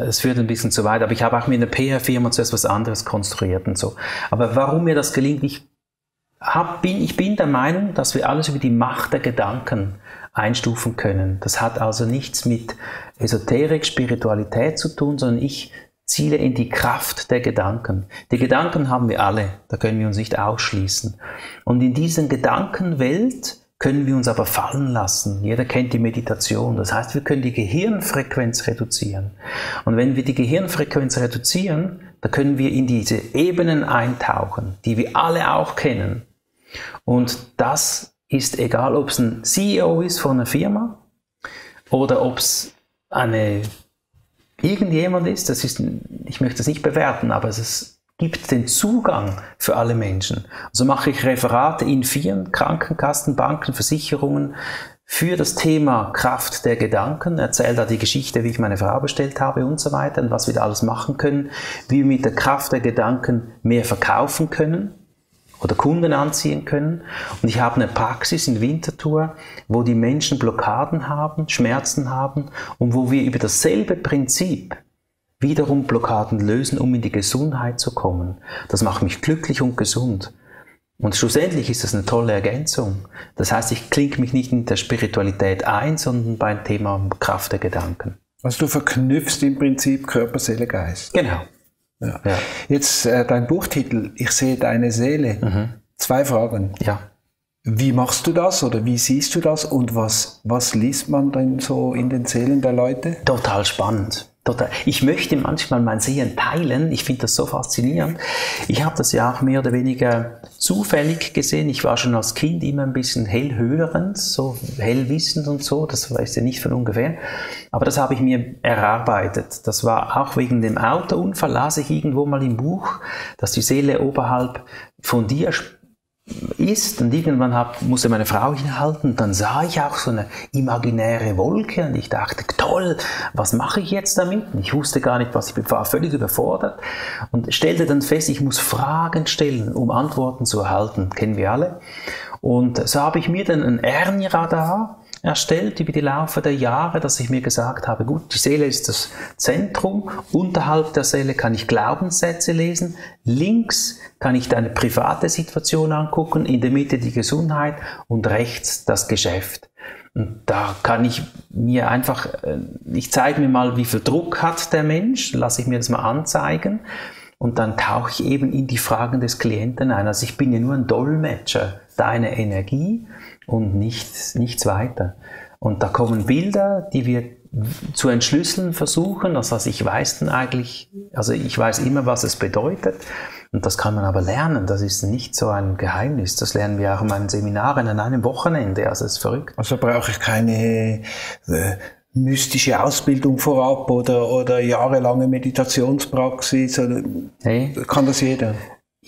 es führt ein bisschen zu weit, aber ich habe auch mit einer PR-Firma zuerst was anderes konstruiert und so. Aber warum mir das gelingt, ich, hab, bin, ich bin der Meinung, dass wir alles über die Macht der Gedanken einstufen können. Das hat also nichts mit Esoterik, Spiritualität zu tun, sondern ich ziele in die Kraft der Gedanken. Die Gedanken haben wir alle, da können wir uns nicht ausschließen. Und in diesen Gedankenwelt können wir uns aber fallen lassen. Jeder kennt die Meditation. Das heißt, wir können die Gehirnfrequenz reduzieren. Und wenn wir die Gehirnfrequenz reduzieren, dann können wir in diese Ebenen eintauchen, die wir alle auch kennen. Und das ist egal, ob es ein CEO ist von einer Firma oder ob es eine irgendjemand ist. Das ist, ich möchte es nicht bewerten, aber es ist gibt den Zugang für alle Menschen. Also mache ich Referate in vielen Krankenkassen, Banken, Versicherungen für das Thema Kraft der Gedanken, erzähle da die Geschichte, wie ich meine Frau bestellt habe und so weiter und was wir da alles machen können, wie wir mit der Kraft der Gedanken mehr verkaufen können oder Kunden anziehen können. Und ich habe eine Praxis in Winterthur, wo die Menschen Blockaden haben, Schmerzen haben und wo wir über dasselbe Prinzip wiederum Blockaden lösen, um in die Gesundheit zu kommen. Das macht mich glücklich und gesund. Und schlussendlich ist das eine tolle Ergänzung. Das heißt, ich klinge mich nicht in der Spiritualität ein, sondern beim Thema Kraft der Gedanken. Also du verknüpfst im Prinzip Körper, Seele, Geist. Genau. Ja. Ja. Jetzt äh, dein Buchtitel, Ich sehe deine Seele. Mhm. Zwei Fragen. Ja. Wie machst du das oder wie siehst du das und was, was liest man denn so in den Seelen der Leute? Total spannend. Total. Ich möchte manchmal mein Sehen teilen. Ich finde das so faszinierend. Ich habe das ja auch mehr oder weniger zufällig gesehen. Ich war schon als Kind immer ein bisschen hellhörend, so hellwissend und so. Das weiß ich nicht von ungefähr. Aber das habe ich mir erarbeitet. Das war auch wegen dem Autounfall, las ich irgendwo mal im Buch, dass die Seele oberhalb von dir ist und irgendwann hab, musste meine Frau hinhalten dann sah ich auch so eine imaginäre Wolke und ich dachte, toll, was mache ich jetzt damit? Und ich wusste gar nicht, was ich war völlig überfordert und stellte dann fest, ich muss Fragen stellen, um Antworten zu erhalten, kennen wir alle. Und so habe ich mir dann ein Ernie-Radar erstellt über die Laufe der Jahre, dass ich mir gesagt habe, gut, die Seele ist das Zentrum, unterhalb der Seele kann ich Glaubenssätze lesen, links kann ich deine private Situation angucken, in der Mitte die Gesundheit und rechts das Geschäft. Und da kann ich mir einfach, äh, ich zeige mir mal, wie viel Druck hat der Mensch, lasse ich mir das mal anzeigen und dann tauche ich eben in die Fragen des Klienten ein. Also ich bin ja nur ein Dolmetscher deiner Energie und nichts, nichts weiter. Und da kommen Bilder, die wir zu entschlüsseln versuchen. Das heißt, ich weiß dann eigentlich, also ich weiß immer, was es bedeutet. Und das kann man aber lernen. Das ist nicht so ein Geheimnis. Das lernen wir auch in meinen Seminaren an einem Wochenende. Also es ist verrückt. Also brauche ich keine äh, mystische Ausbildung vorab oder, oder jahrelange Meditationspraxis. Oder hey. Kann das jeder?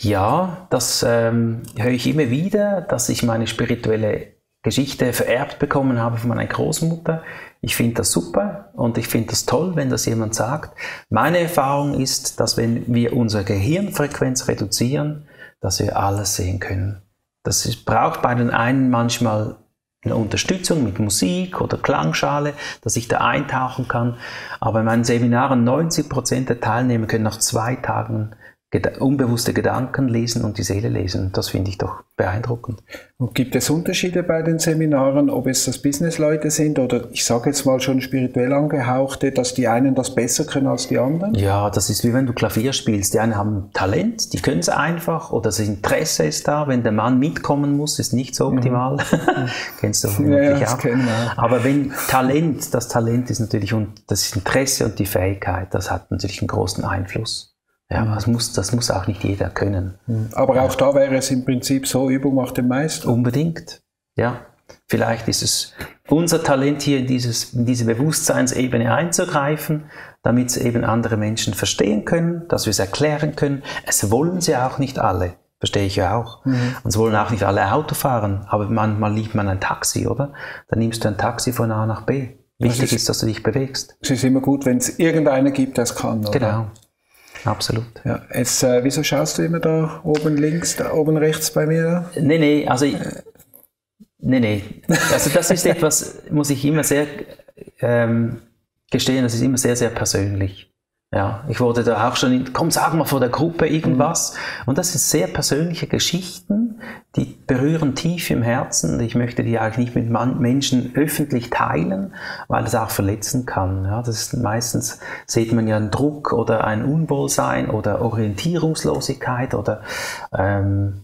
Ja, das ähm, höre ich immer wieder, dass ich meine spirituelle Geschichte vererbt bekommen habe von meiner Großmutter. Ich finde das super und ich finde das toll, wenn das jemand sagt. Meine Erfahrung ist, dass wenn wir unsere Gehirnfrequenz reduzieren, dass wir alles sehen können. Das ist, braucht bei den einen manchmal eine Unterstützung mit Musik oder Klangschale, dass ich da eintauchen kann. Aber in meinen Seminaren 90 Prozent der Teilnehmer können nach zwei Tagen unbewusste Gedanken lesen und die Seele lesen. Das finde ich doch beeindruckend. Und gibt es Unterschiede bei den Seminaren, ob es das Businessleute sind oder ich sage jetzt mal schon spirituell angehauchte, dass die einen das besser können als die anderen? Ja, das ist wie wenn du Klavier spielst. Die einen haben Talent, die können es einfach oder das Interesse ist da. Wenn der Mann mitkommen muss, ist nicht so optimal. Mhm. (laughs) Kennst du vermutlich ja, auch. Aber wenn Talent, das Talent ist natürlich und das Interesse und die Fähigkeit, das hat natürlich einen großen Einfluss. Ja, das muss, das muss auch nicht jeder können. Hm. Aber auch da wäre es im Prinzip so, Übung macht den Meister. Unbedingt, ja. Vielleicht ist es unser Talent hier in, dieses, in diese Bewusstseinsebene einzugreifen, damit es eben andere Menschen verstehen können, dass wir es erklären können. Es wollen sie auch nicht alle, verstehe ich ja auch. Mhm. Und es wollen auch nicht alle Auto fahren, aber manchmal liebt man ein Taxi, oder? Dann nimmst du ein Taxi von A nach B. Wichtig ist, ist, dass du dich bewegst. Es ist immer gut, wenn es irgendeiner gibt, der es kann. Oder? Genau. Absolut. Ja, jetzt, äh, wieso schaust du immer da oben links, da oben rechts bei mir? Da? Nee, nee, also ich, nee, nee. Also das ist (laughs) etwas, muss ich immer sehr ähm, gestehen, das ist immer sehr, sehr persönlich. Ja, ich wurde da auch schon, in, komm, sag mal vor der Gruppe irgendwas. Mhm. Und das sind sehr persönliche Geschichten, die berühren tief im Herzen. Ich möchte die eigentlich nicht mit Menschen öffentlich teilen, weil es auch verletzen kann. Ja, das ist meistens sieht man ja einen Druck oder ein Unwohlsein oder Orientierungslosigkeit oder ähm,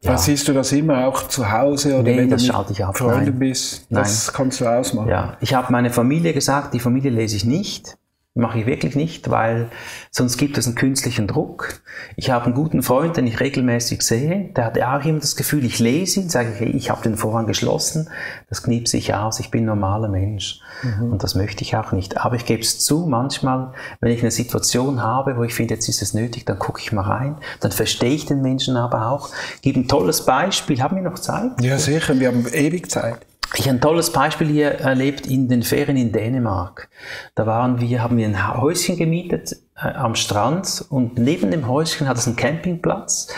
ja. Siehst du das immer auch zu Hause oder nee, wenn das du mit Freunden bist? Das Nein. kannst du ausmachen. Ja, ich habe meine Familie gesagt, die Familie lese ich nicht. Mache ich wirklich nicht, weil sonst gibt es einen künstlichen Druck. Ich habe einen guten Freund, den ich regelmäßig sehe, der hat auch immer das Gefühl, ich lese ihn, sage ich, hey, ich habe den Vorhang geschlossen, das knipse ich aus, ich bin ein normaler Mensch. Mhm. Und das möchte ich auch nicht. Aber ich gebe es zu, manchmal, wenn ich eine Situation habe, wo ich finde, jetzt ist es nötig, dann gucke ich mal rein, dann verstehe ich den Menschen aber auch, gebe ein tolles Beispiel. Haben wir noch Zeit? Ja, sicher, wir haben ewig Zeit. Ich habe ein tolles Beispiel hier erlebt in den Ferien in Dänemark. Da waren wir, haben wir ein Häuschen gemietet äh, am Strand und neben dem Häuschen hat es einen Campingplatz.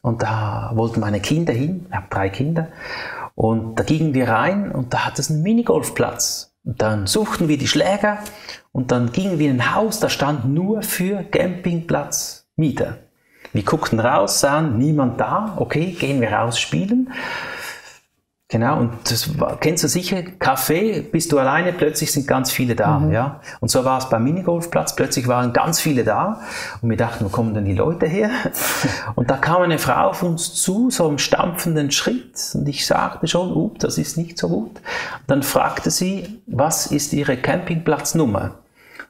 und da wollten meine Kinder hin, ich habe drei Kinder, und da gingen wir rein und da hat es einen Minigolfplatz. Und dann suchten wir die Schläger und dann gingen wir in ein Haus, da stand nur für Campingplatz Mieter. Wir guckten raus, sahen niemand da, okay, gehen wir raus spielen. Genau, und das war, kennst du sicher, Kaffee, bist du alleine, plötzlich sind ganz viele da, mhm. ja. Und so war es beim Minigolfplatz, plötzlich waren ganz viele da und wir dachten, wo kommen denn die Leute her? (laughs) Und da kam eine Frau auf uns zu, so im stampfenden Schritt und ich sagte schon, up, das ist nicht so gut. dann fragte sie, was ist ihre Campingplatznummer?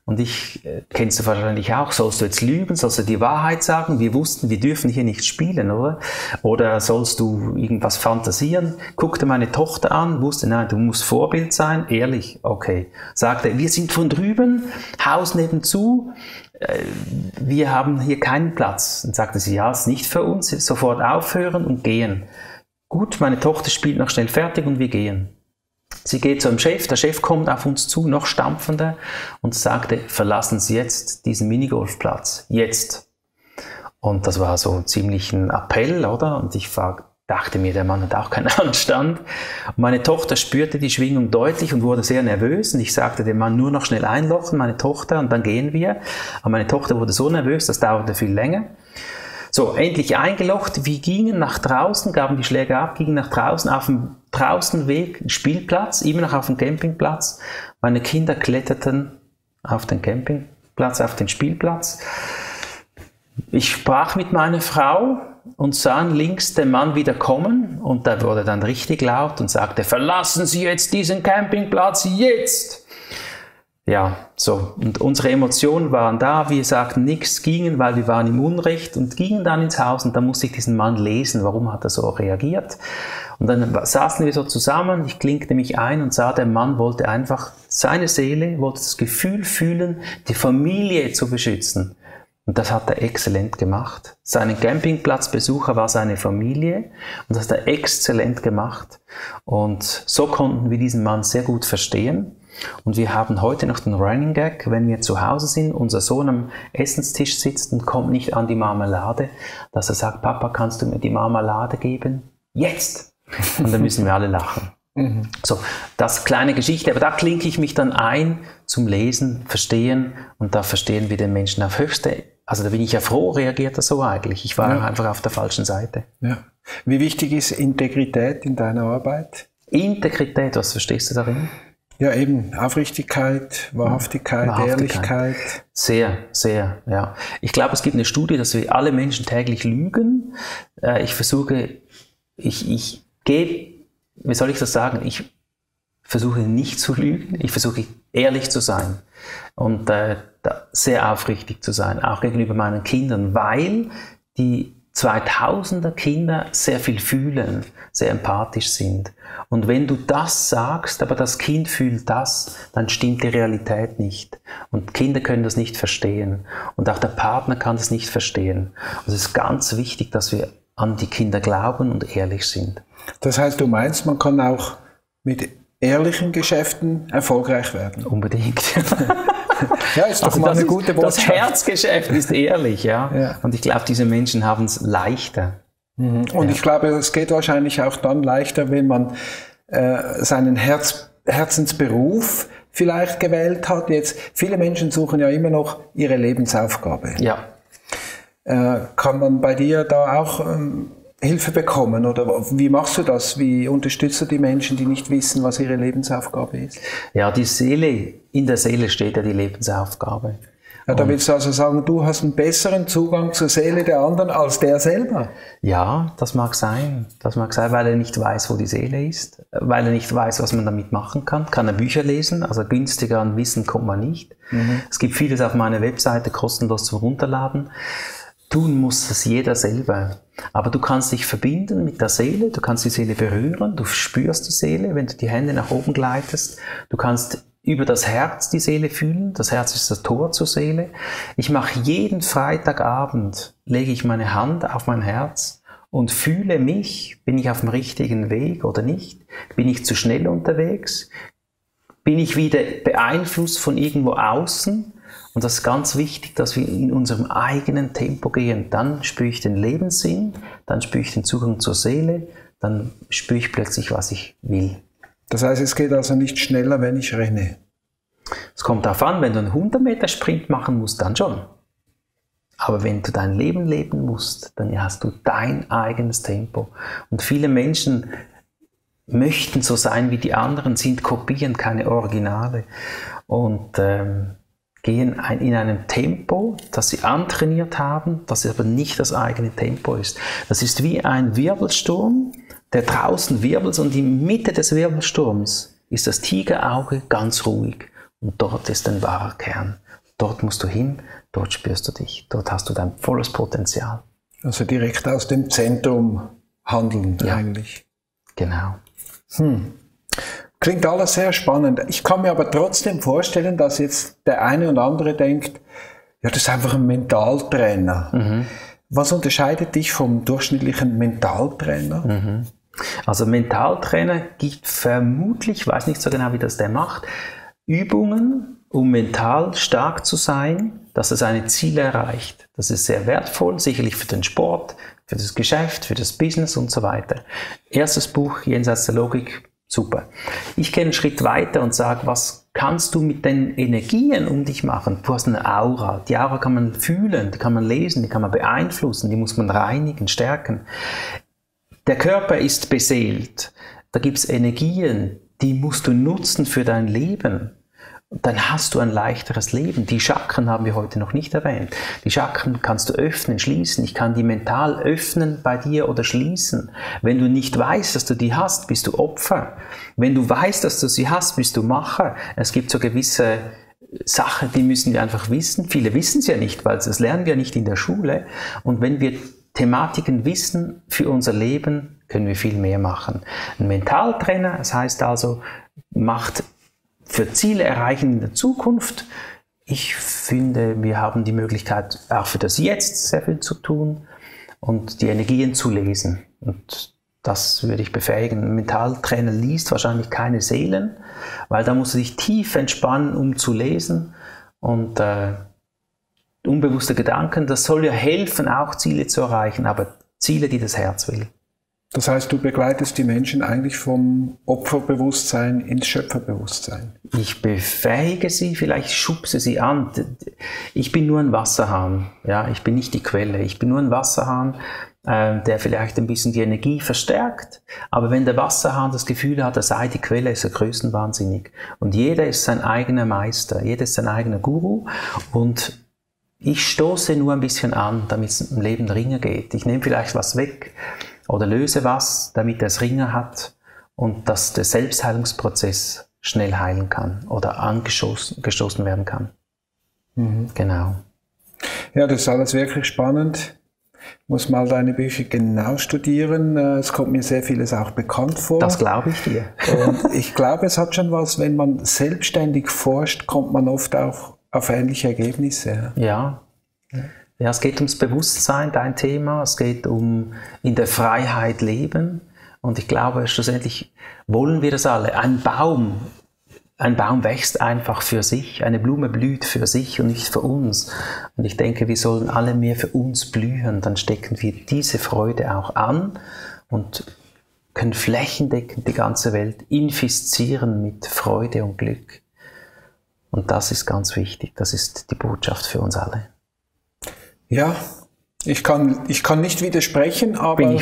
Und ich, äh, kennst du wahrscheinlich auch, sollst du jetzt lügen, sollst du die Wahrheit sagen? Wir wussten, wir dürfen hier nicht spielen, oder? Oder sollst du irgendwas fantasieren? Guckte meine Tochter an, wusste, nein, du musst Vorbild sein, ehrlich, okay. Sagte, wir sind von drüben, Haus nebenzu, äh, wir haben hier keinen Platz. Und sagte sie, ja, ist nicht für uns, sofort aufhören und gehen. Gut, meine Tochter spielt noch schnell fertig und wir gehen. Sie geht zum Chef, der Chef kommt auf uns zu, noch stampfender, und sagte, verlassen Sie jetzt diesen Minigolfplatz. Jetzt. Und das war so ziemlich ein Appell, oder? Und ich dachte mir, der Mann hat auch keinen (laughs) Anstand. Meine Tochter spürte die Schwingung deutlich und wurde sehr nervös. Und ich sagte dem Mann nur noch schnell einlochen, meine Tochter, und dann gehen wir. Aber meine Tochter wurde so nervös, das dauerte viel länger. So, endlich eingelocht. Wir gingen nach draußen, gaben die Schläge ab, gingen nach draußen auf dem draußenweg, Spielplatz, immer noch auf dem Campingplatz. Meine Kinder kletterten auf den Campingplatz, auf den Spielplatz. Ich sprach mit meiner Frau und sahen links den Mann wieder kommen und der wurde dann richtig laut und sagte, verlassen Sie jetzt diesen Campingplatz jetzt! Ja, so. Und unsere Emotionen waren da, wir sagten nichts, gingen, weil wir waren im Unrecht und gingen dann ins Haus und dann musste ich diesen Mann lesen, warum hat er so reagiert. Und dann saßen wir so zusammen, ich klinkte mich ein und sah, der Mann wollte einfach seine Seele, wollte das Gefühl fühlen, die Familie zu beschützen. Und das hat er exzellent gemacht. Sein Campingplatzbesucher war seine Familie und das hat er exzellent gemacht. Und so konnten wir diesen Mann sehr gut verstehen. Und wir haben heute noch den Running Gag, wenn wir zu Hause sind, unser Sohn am Essenstisch sitzt und kommt nicht an die Marmelade, dass er sagt, Papa, kannst du mir die Marmelade geben? Jetzt! Und dann müssen wir alle lachen. (laughs) Mhm. So, das kleine Geschichte, aber da klinke ich mich dann ein zum Lesen, Verstehen und da verstehen wir den Menschen auf höchste, also da bin ich ja froh, reagiert er so eigentlich. Ich war ja. einfach auf der falschen Seite. Ja. Wie wichtig ist Integrität in deiner Arbeit? Integrität, was verstehst du darin? Ja, eben Aufrichtigkeit, Wahrhaftigkeit, Wahrhaftigkeit, Ehrlichkeit. Sehr, sehr, ja. Ich glaube, es gibt eine Studie, dass wir alle Menschen täglich lügen. Äh, ich versuche, ich, ich gebe, wie soll ich das sagen, ich versuche nicht zu lügen, ich versuche ehrlich zu sein und äh, sehr aufrichtig zu sein, auch gegenüber meinen Kindern, weil die 2000er Kinder sehr viel fühlen, sehr empathisch sind. Und wenn du das sagst, aber das Kind fühlt das, dann stimmt die Realität nicht. Und Kinder können das nicht verstehen. Und auch der Partner kann das nicht verstehen. Also es ist ganz wichtig, dass wir an die Kinder glauben und ehrlich sind. Das heißt, du meinst, man kann auch mit ehrlichen Geschäften erfolgreich werden? Unbedingt. (laughs) (laughs) Ja, ist doch also mal eine gute Botschaft. Das Herzgeschäft ist ehrlich, ja. ja. Und ich glaube, diese Menschen haben es leichter. Mhm. Und ja. ich glaube, es geht wahrscheinlich auch dann leichter, wenn man äh, seinen Herz, Herzensberuf vielleicht gewählt hat. Jetzt, viele Menschen suchen ja immer noch ihre Lebensaufgabe. Ja. Äh, kann man bei dir da auch ähm, Hilfe bekommen? Oder wie machst du das? Wie unterstützt du die Menschen, die nicht wissen, was ihre Lebensaufgabe ist? Ja, die Seele, in der Seele steht ja die Lebensaufgabe. Ja, da willst du also sagen, du hast einen besseren Zugang zur Seele der anderen als der selber? Ja, das mag sein. Das mag sein, weil er nicht weiß, wo die Seele ist, weil er nicht weiß, was man damit machen kann. Kann er Bücher lesen, also günstiger an Wissen kommt man nicht. Mhm. Es gibt vieles auf meiner Webseite kostenlos zum Runterladen. Tun muss es jeder selber. Aber du kannst dich verbinden mit der Seele, du kannst die Seele berühren, du spürst die Seele, wenn du die Hände nach oben gleitest. Du kannst über das Herz die Seele fühlen. Das Herz ist das Tor zur Seele. Ich mache jeden Freitagabend, lege ich meine Hand auf mein Herz und fühle mich, bin ich auf dem richtigen Weg oder nicht? Bin ich zu schnell unterwegs? Bin ich wieder beeinflusst von irgendwo außen? Und das ist ganz wichtig, dass wir in unserem eigenen Tempo gehen. Dann spüre ich den Lebenssinn, dann spüre ich den Zugang zur Seele, dann spüre ich plötzlich, was ich will. Das heißt, es geht also nicht schneller, wenn ich renne. Es kommt darauf an, wenn du einen 100 Meter Sprint machen musst, dann schon. Aber wenn du dein Leben leben musst, dann hast du dein eigenes Tempo. Und viele Menschen möchten so sein wie die anderen, sind Kopien, keine Originale. Und ähm, gehen ein, in einem Tempo, das sie antrainiert haben, das aber nicht das eigene Tempo ist. Das ist wie ein Wirbelsturm, der draußen wirbelt und in Mitte des Wirbelsturms ist das Tigerauge ganz ruhig. Und dort ist ein wahrer Kern. Dort musst du hin, dort spürst du dich, dort hast du dein volles Potenzial. Also direkt aus dem Zentrum handeln ja. eigentlich. Genau. Hm. Klingt alles sehr spannend. Ich kann mir aber trotzdem vorstellen, dass jetzt der eine und andere denkt, ja, das ist einfach ein Mentaltrainer. Mhm. Was unterscheidet dich vom durchschnittlichen Mentaltrainer? Mhm. Also Mentaltrainer gibt vermutlich, ich weiß nicht so genau, wie das der macht, Übungen, um mental stark zu sein, dass er seine Ziele erreicht. Das ist sehr wertvoll, sicherlich für den Sport, für das Geschäft, für das Business und so weiter. Erstes Buch, Jenseits der Logik, super. Ich gehe einen Schritt weiter und sage, was kannst du mit den Energien um dich machen? Du hast eine Aura. Die Aura kann man fühlen, die kann man lesen, die kann man beeinflussen, die muss man reinigen, stärken. Der Körper ist beseelt. Da gibt es Energien, die musst du nutzen für dein Leben dann hast du ein leichteres Leben. Die Chakren haben wir heute noch nicht erwähnt. Die Chakren kannst du öffnen, schließen. Ich kann die mental öffnen bei dir oder schließen. Wenn du nicht weißt, dass du die hast, bist du Opfer. Wenn du weißt, dass du sie hast, bist du Macher. Es gibt so gewisse Sachen, die müssen wir einfach wissen. Viele wissen es ja nicht, weil das lernen wir nicht in der Schule. Und wenn wir Thematiken wissen für unser Leben, können wir viel mehr machen. Ein Mentaltrainer, das heißt also, macht für Ziele erreichen in der Zukunft. Ich finde, wir haben die Möglichkeit, auch für das Jetzt sehr viel zu tun und die Energien zu lesen. Und das würde ich befähigen. Ein Mentaltrainer liest wahrscheinlich keine Seelen, weil da muss er sich tief entspannen, um zu lesen. Und äh, unbewusste Gedanken, das soll ja helfen, auch Ziele zu erreichen, aber Ziele, die das Herz will. Das heißt, du begleitest die Menschen eigentlich vom Opferbewusstsein ins Schöpferbewusstsein. Ich befähige sie, vielleicht schubse sie an. Ich bin nur ein Wasserhahn. Ja, ich bin nicht die Quelle. Ich bin nur ein Wasserhahn, äh, der vielleicht ein bisschen die Energie verstärkt. Aber wenn der Wasserhahn das Gefühl hat, er sei die Quelle, ist er größenwahnsinnig. Und jeder ist sein eigener Meister. Jeder ist sein eigener Guru. Und ich stoße nur ein bisschen an, damit es im Leben ringer geht. Ich nehme vielleicht was weg oder löse was, damit es Ringer hat und dass der Selbstheilungsprozess schnell heilen kann oder angestoßen werden kann. Mhm. Genau. Ja, das ist alles wirklich spannend. Ich muss mal deine Bücher genau studieren. Äh, es kommt mir sehr vieles auch bekannt vor. Das glaube ich dir. Und ich glaube, es hat schon was, wenn man selbstständig forscht, kommt man oft auch auf ähnliche Ergebnisse. Ja. ja. Ja, es geht ums Bewusstsein, dein Thema. Es geht um in der Freiheit leben. Und ich glaube, schlussendlich wollen wir das alle. Ein Baum, ein Baum wächst einfach für sich. Eine Blume blüht für sich und nicht für uns. Und ich denke, wir sollen alle mehr für uns blühen. Dann stecken wir diese Freude auch an und können flächendeckend die ganze Welt infizieren mit Freude und Glück. Und das ist ganz wichtig. Das ist die Botschaft für uns alle. Ja, ich kann, ich kann nicht widersprechen, aber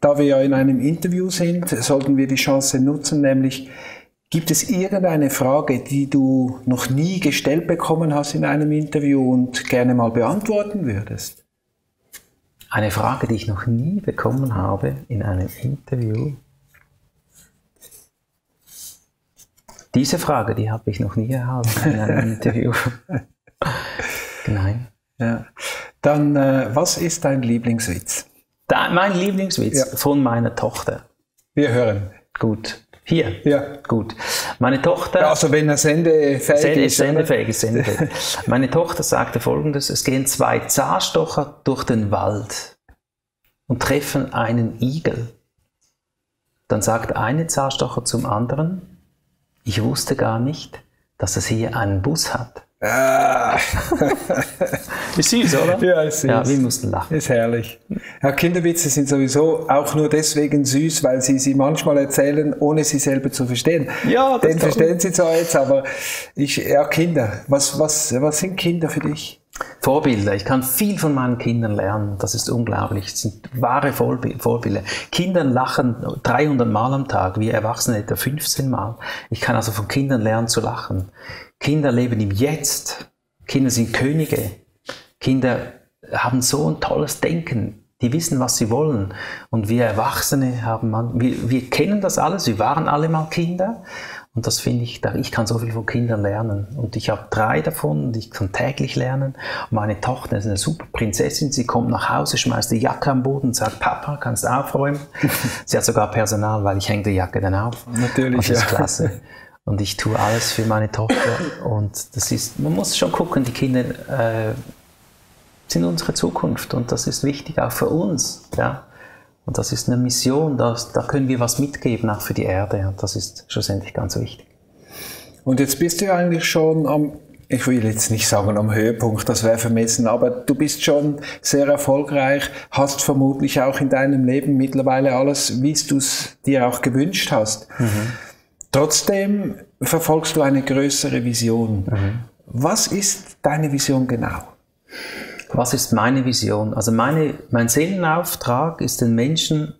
da wir ja in einem Interview sind, sollten wir die Chance nutzen, nämlich gibt es irgendeine Frage, die du noch nie gestellt bekommen hast in einem Interview und gerne mal beantworten würdest? Eine Frage, die ich noch nie bekommen habe in einem Interview. Diese Frage, die habe ich noch nie erhalten in einem (laughs) Interview. Nein. Ja. Dann, äh, was ist dein Lieblingswitz? Da, mein Lieblingswitz ja. von meiner Tochter. Wir hören. Gut. Hier? Ja. Gut. Meine Tochter. Ja, also wenn er sendefähig Sende, ist. Sendefähig ist, sendefähig. (laughs) Meine Tochter sagte folgendes: Es gehen zwei Zahnstocher durch den Wald und treffen einen Igel. Dann sagt eine Zahnstocher zum anderen: Ich wusste gar nicht, dass es hier einen Bus hat. Ah. (laughs) ist süß, oder? Ja, ist süß. Ja, wir mussten lachen. Ist herrlich. Ja, Kinderwitze sind sowieso auch nur deswegen süß, weil sie sie manchmal erzählen, ohne sie selber zu verstehen. Ja, das Den verstehen sie zwar jetzt, aber ich, ja, Kinder. Was, was, was sind Kinder für dich? Vorbilder. Ich kann viel von meinen Kindern lernen. Das ist unglaublich. Es sind wahre Vorbi- Vorbilder. Kinder lachen 300 Mal am Tag, wir Erwachsene etwa 15 Mal. Ich kann also von Kindern lernen zu lachen. Kinder leben im Jetzt. Kinder sind Könige. Kinder haben so ein tolles Denken. Die wissen, was sie wollen. Und wir Erwachsene haben, wir, wir kennen das alles. Wir waren alle mal Kinder. Und das finde ich, ich kann so viel von Kindern lernen. Und ich habe drei davon und ich kann täglich lernen. Und meine Tochter ist eine super Prinzessin. Sie kommt nach Hause, schmeißt die Jacke am Boden und sagt, Papa, kannst du aufräumen? (laughs) sie hat sogar Personal, weil ich hänge die Jacke dann auf. Natürlich, Das ist ja. klasse. Und ich tue alles für meine Tochter. Und das ist, man muss schon gucken, die Kinder äh, sind unsere Zukunft. Und das ist wichtig auch für uns. Ja? Und das ist eine Mission, das, da können wir was mitgeben, auch für die Erde. Und das ist schlussendlich ganz wichtig. Und jetzt bist du ja eigentlich schon am, ich will jetzt nicht sagen am Höhepunkt, das wäre vermessen, aber du bist schon sehr erfolgreich, hast vermutlich auch in deinem Leben mittlerweile alles, wie du es dir auch gewünscht hast. Trotzdem verfolgst du eine größere Vision. Was ist deine Vision genau? Was ist meine Vision? Also meine, mein Seelenauftrag ist den Menschen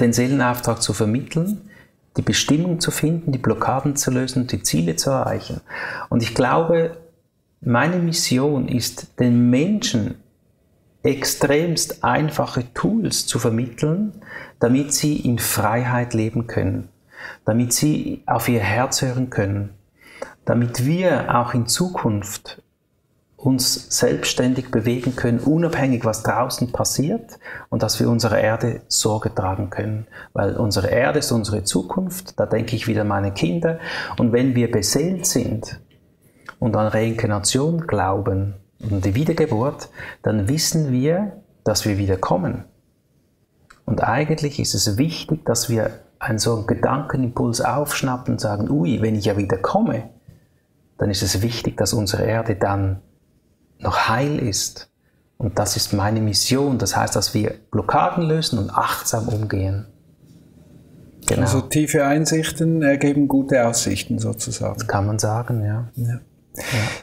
den Seelenauftrag zu vermitteln, die Bestimmung zu finden, die Blockaden zu lösen die Ziele zu erreichen. Und ich glaube, meine Mission ist, den Menschen extremst einfache Tools zu vermitteln, damit sie in Freiheit leben können, damit sie auf ihr Herz hören können, damit wir auch in Zukunft uns selbstständig bewegen können, unabhängig was draußen passiert und dass wir unserer Erde Sorge tragen können. Weil unsere Erde ist unsere Zukunft, da denke ich wieder an meine Kinder. Und wenn wir beseelt sind und an Reinkarnation glauben und die Wiedergeburt, dann wissen wir, dass wir wieder kommen. Und eigentlich ist es wichtig, dass wir einen so einen Gedankenimpuls aufschnappen und sagen, ui, wenn ich ja wieder komme, dann ist es wichtig, dass unsere Erde dann noch heil ist. Und das ist meine Mission. Das heißt, dass wir Blockaden lösen und achtsam umgehen. Genau, Also tiefe Einsichten ergeben gute Aussichten sozusagen. kann man sagen, ja.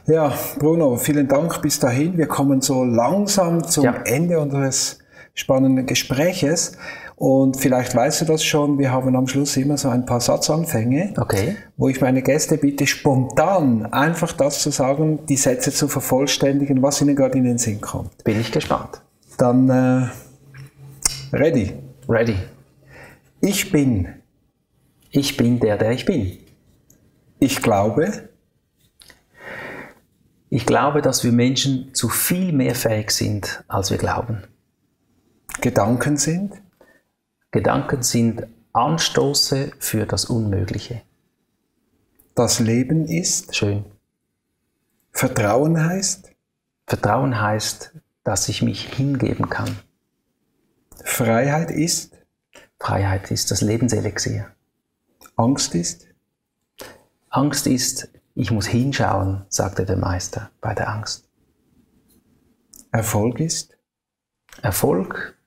Ja, Bruno, vielen Dank bis dahin. Wir kommen so langsam zum Ja. Ende unseres spannenden Gespräches. Und vielleicht weißt du das schon, wir haben am Schluss immer so ein paar Satzanfänge, Okay. wo ich meine Gäste bitte, spontan einfach das zu sagen, die Sätze zu vervollständigen, was ihnen gerade in den Sinn kommt. Bin ich gespannt. Dann äh, ready. Ready. Ich bin, Ich bin der, der ich bin. ich glaube, Ich glaube, dass wir Menschen zu viel mehr fähig sind, als wir glauben. Gedanken sind, Gedanken sind Anstoße für das Unmögliche. das Leben ist, Schön. Vertrauen heißt, Vertrauen heißt, dass ich mich hingeben kann. Freiheit ist, Freiheit ist das Lebenselixier. Angst ist, Angst ist, ich muss hinschauen, sagte der Meister bei der Angst. Erfolg ist, Erfolg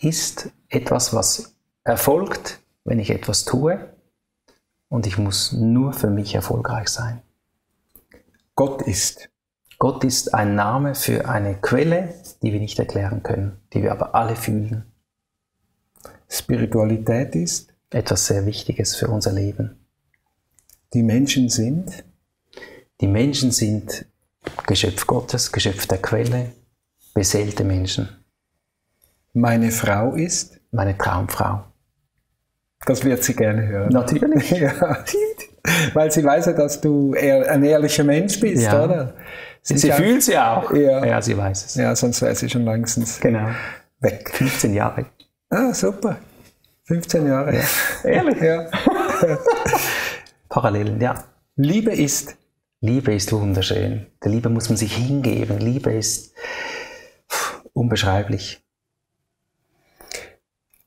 ist etwas, was erfolgt, wenn ich etwas tue und ich muss nur für mich erfolgreich sein. Gott ist, Gott ist ein Name für eine Quelle, die wir nicht erklären können, die wir aber alle fühlen. Spiritualität ist, Etwas sehr Wichtiges für unser Leben. die Menschen sind, Die Menschen sind Geschöpf Gottes, Geschöpf der Quelle, beseelte Menschen. Meine Frau ist, Meine Traumfrau. das wird sie gerne hören. Natürlich. (laughs) Ja. Weil sie weiß ja, dass du ein ehrlicher Mensch bist, Ja. oder? Sie, ja- fühlt sie auch. Ja. ja, sie weiß es. Ja, sonst wäre sie schon längstens Genau. weg. 15 Jahre. Ah, super. 15 Jahre. Ehrlich? Ja. Parallelen, ja. Liebe ist, Liebe ist wunderschön. Der Liebe muss man sich hingeben. Liebe ist unbeschreiblich.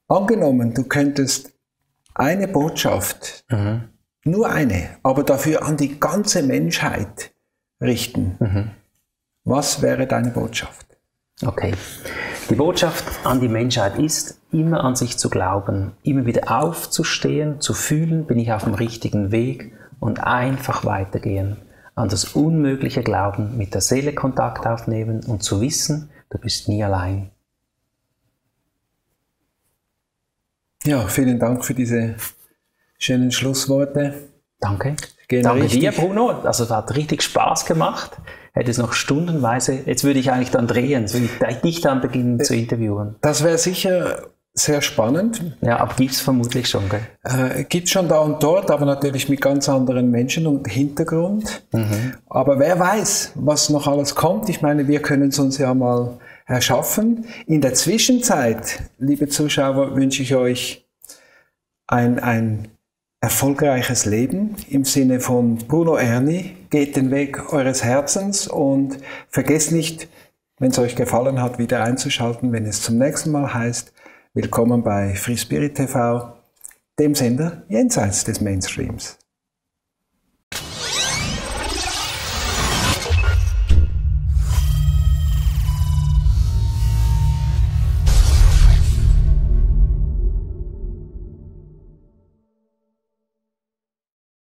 Angenommen, du könntest eine Botschaft, Mhm. nur eine, aber dafür an die ganze Menschheit richten. Mhm. Was wäre deine Botschaft? Okay. Die Botschaft an die Menschheit ist, immer an sich zu glauben, immer wieder aufzustehen, zu fühlen, bin ich auf dem richtigen Weg und einfach weitergehen. An das Unmögliche glauben, mit der Seele Kontakt aufnehmen und zu wissen, du bist nie allein. Ja, vielen Dank für diese schönen Schlussworte. Danke. Gehen Danke richtig. dir, Bruno. Also, es hat richtig Spaß gemacht. Hätte es noch stundenweise. Jetzt würde ich eigentlich dann drehen, so würde ich dich dann beginnen zu interviewen. Das wäre sicher sehr spannend. Ja, aber gibt es vermutlich schon, gell? Äh, gibt schon da und dort, aber natürlich mit ganz anderen Menschen und Hintergrund. Mhm. Aber wer weiß, was noch alles kommt. Ich meine, wir können es uns ja mal erschaffen. In der Zwischenzeit, liebe Zuschauer, wünsche ich euch ein, ein erfolgreiches Leben im Sinne von Bruno Erni. Geht den Weg eures Herzens und vergesst nicht, wenn es euch gefallen hat, wieder einzuschalten, wenn es zum nächsten Mal heißt, willkommen bei Free Spirit TV, dem Sender jenseits des Mainstreams.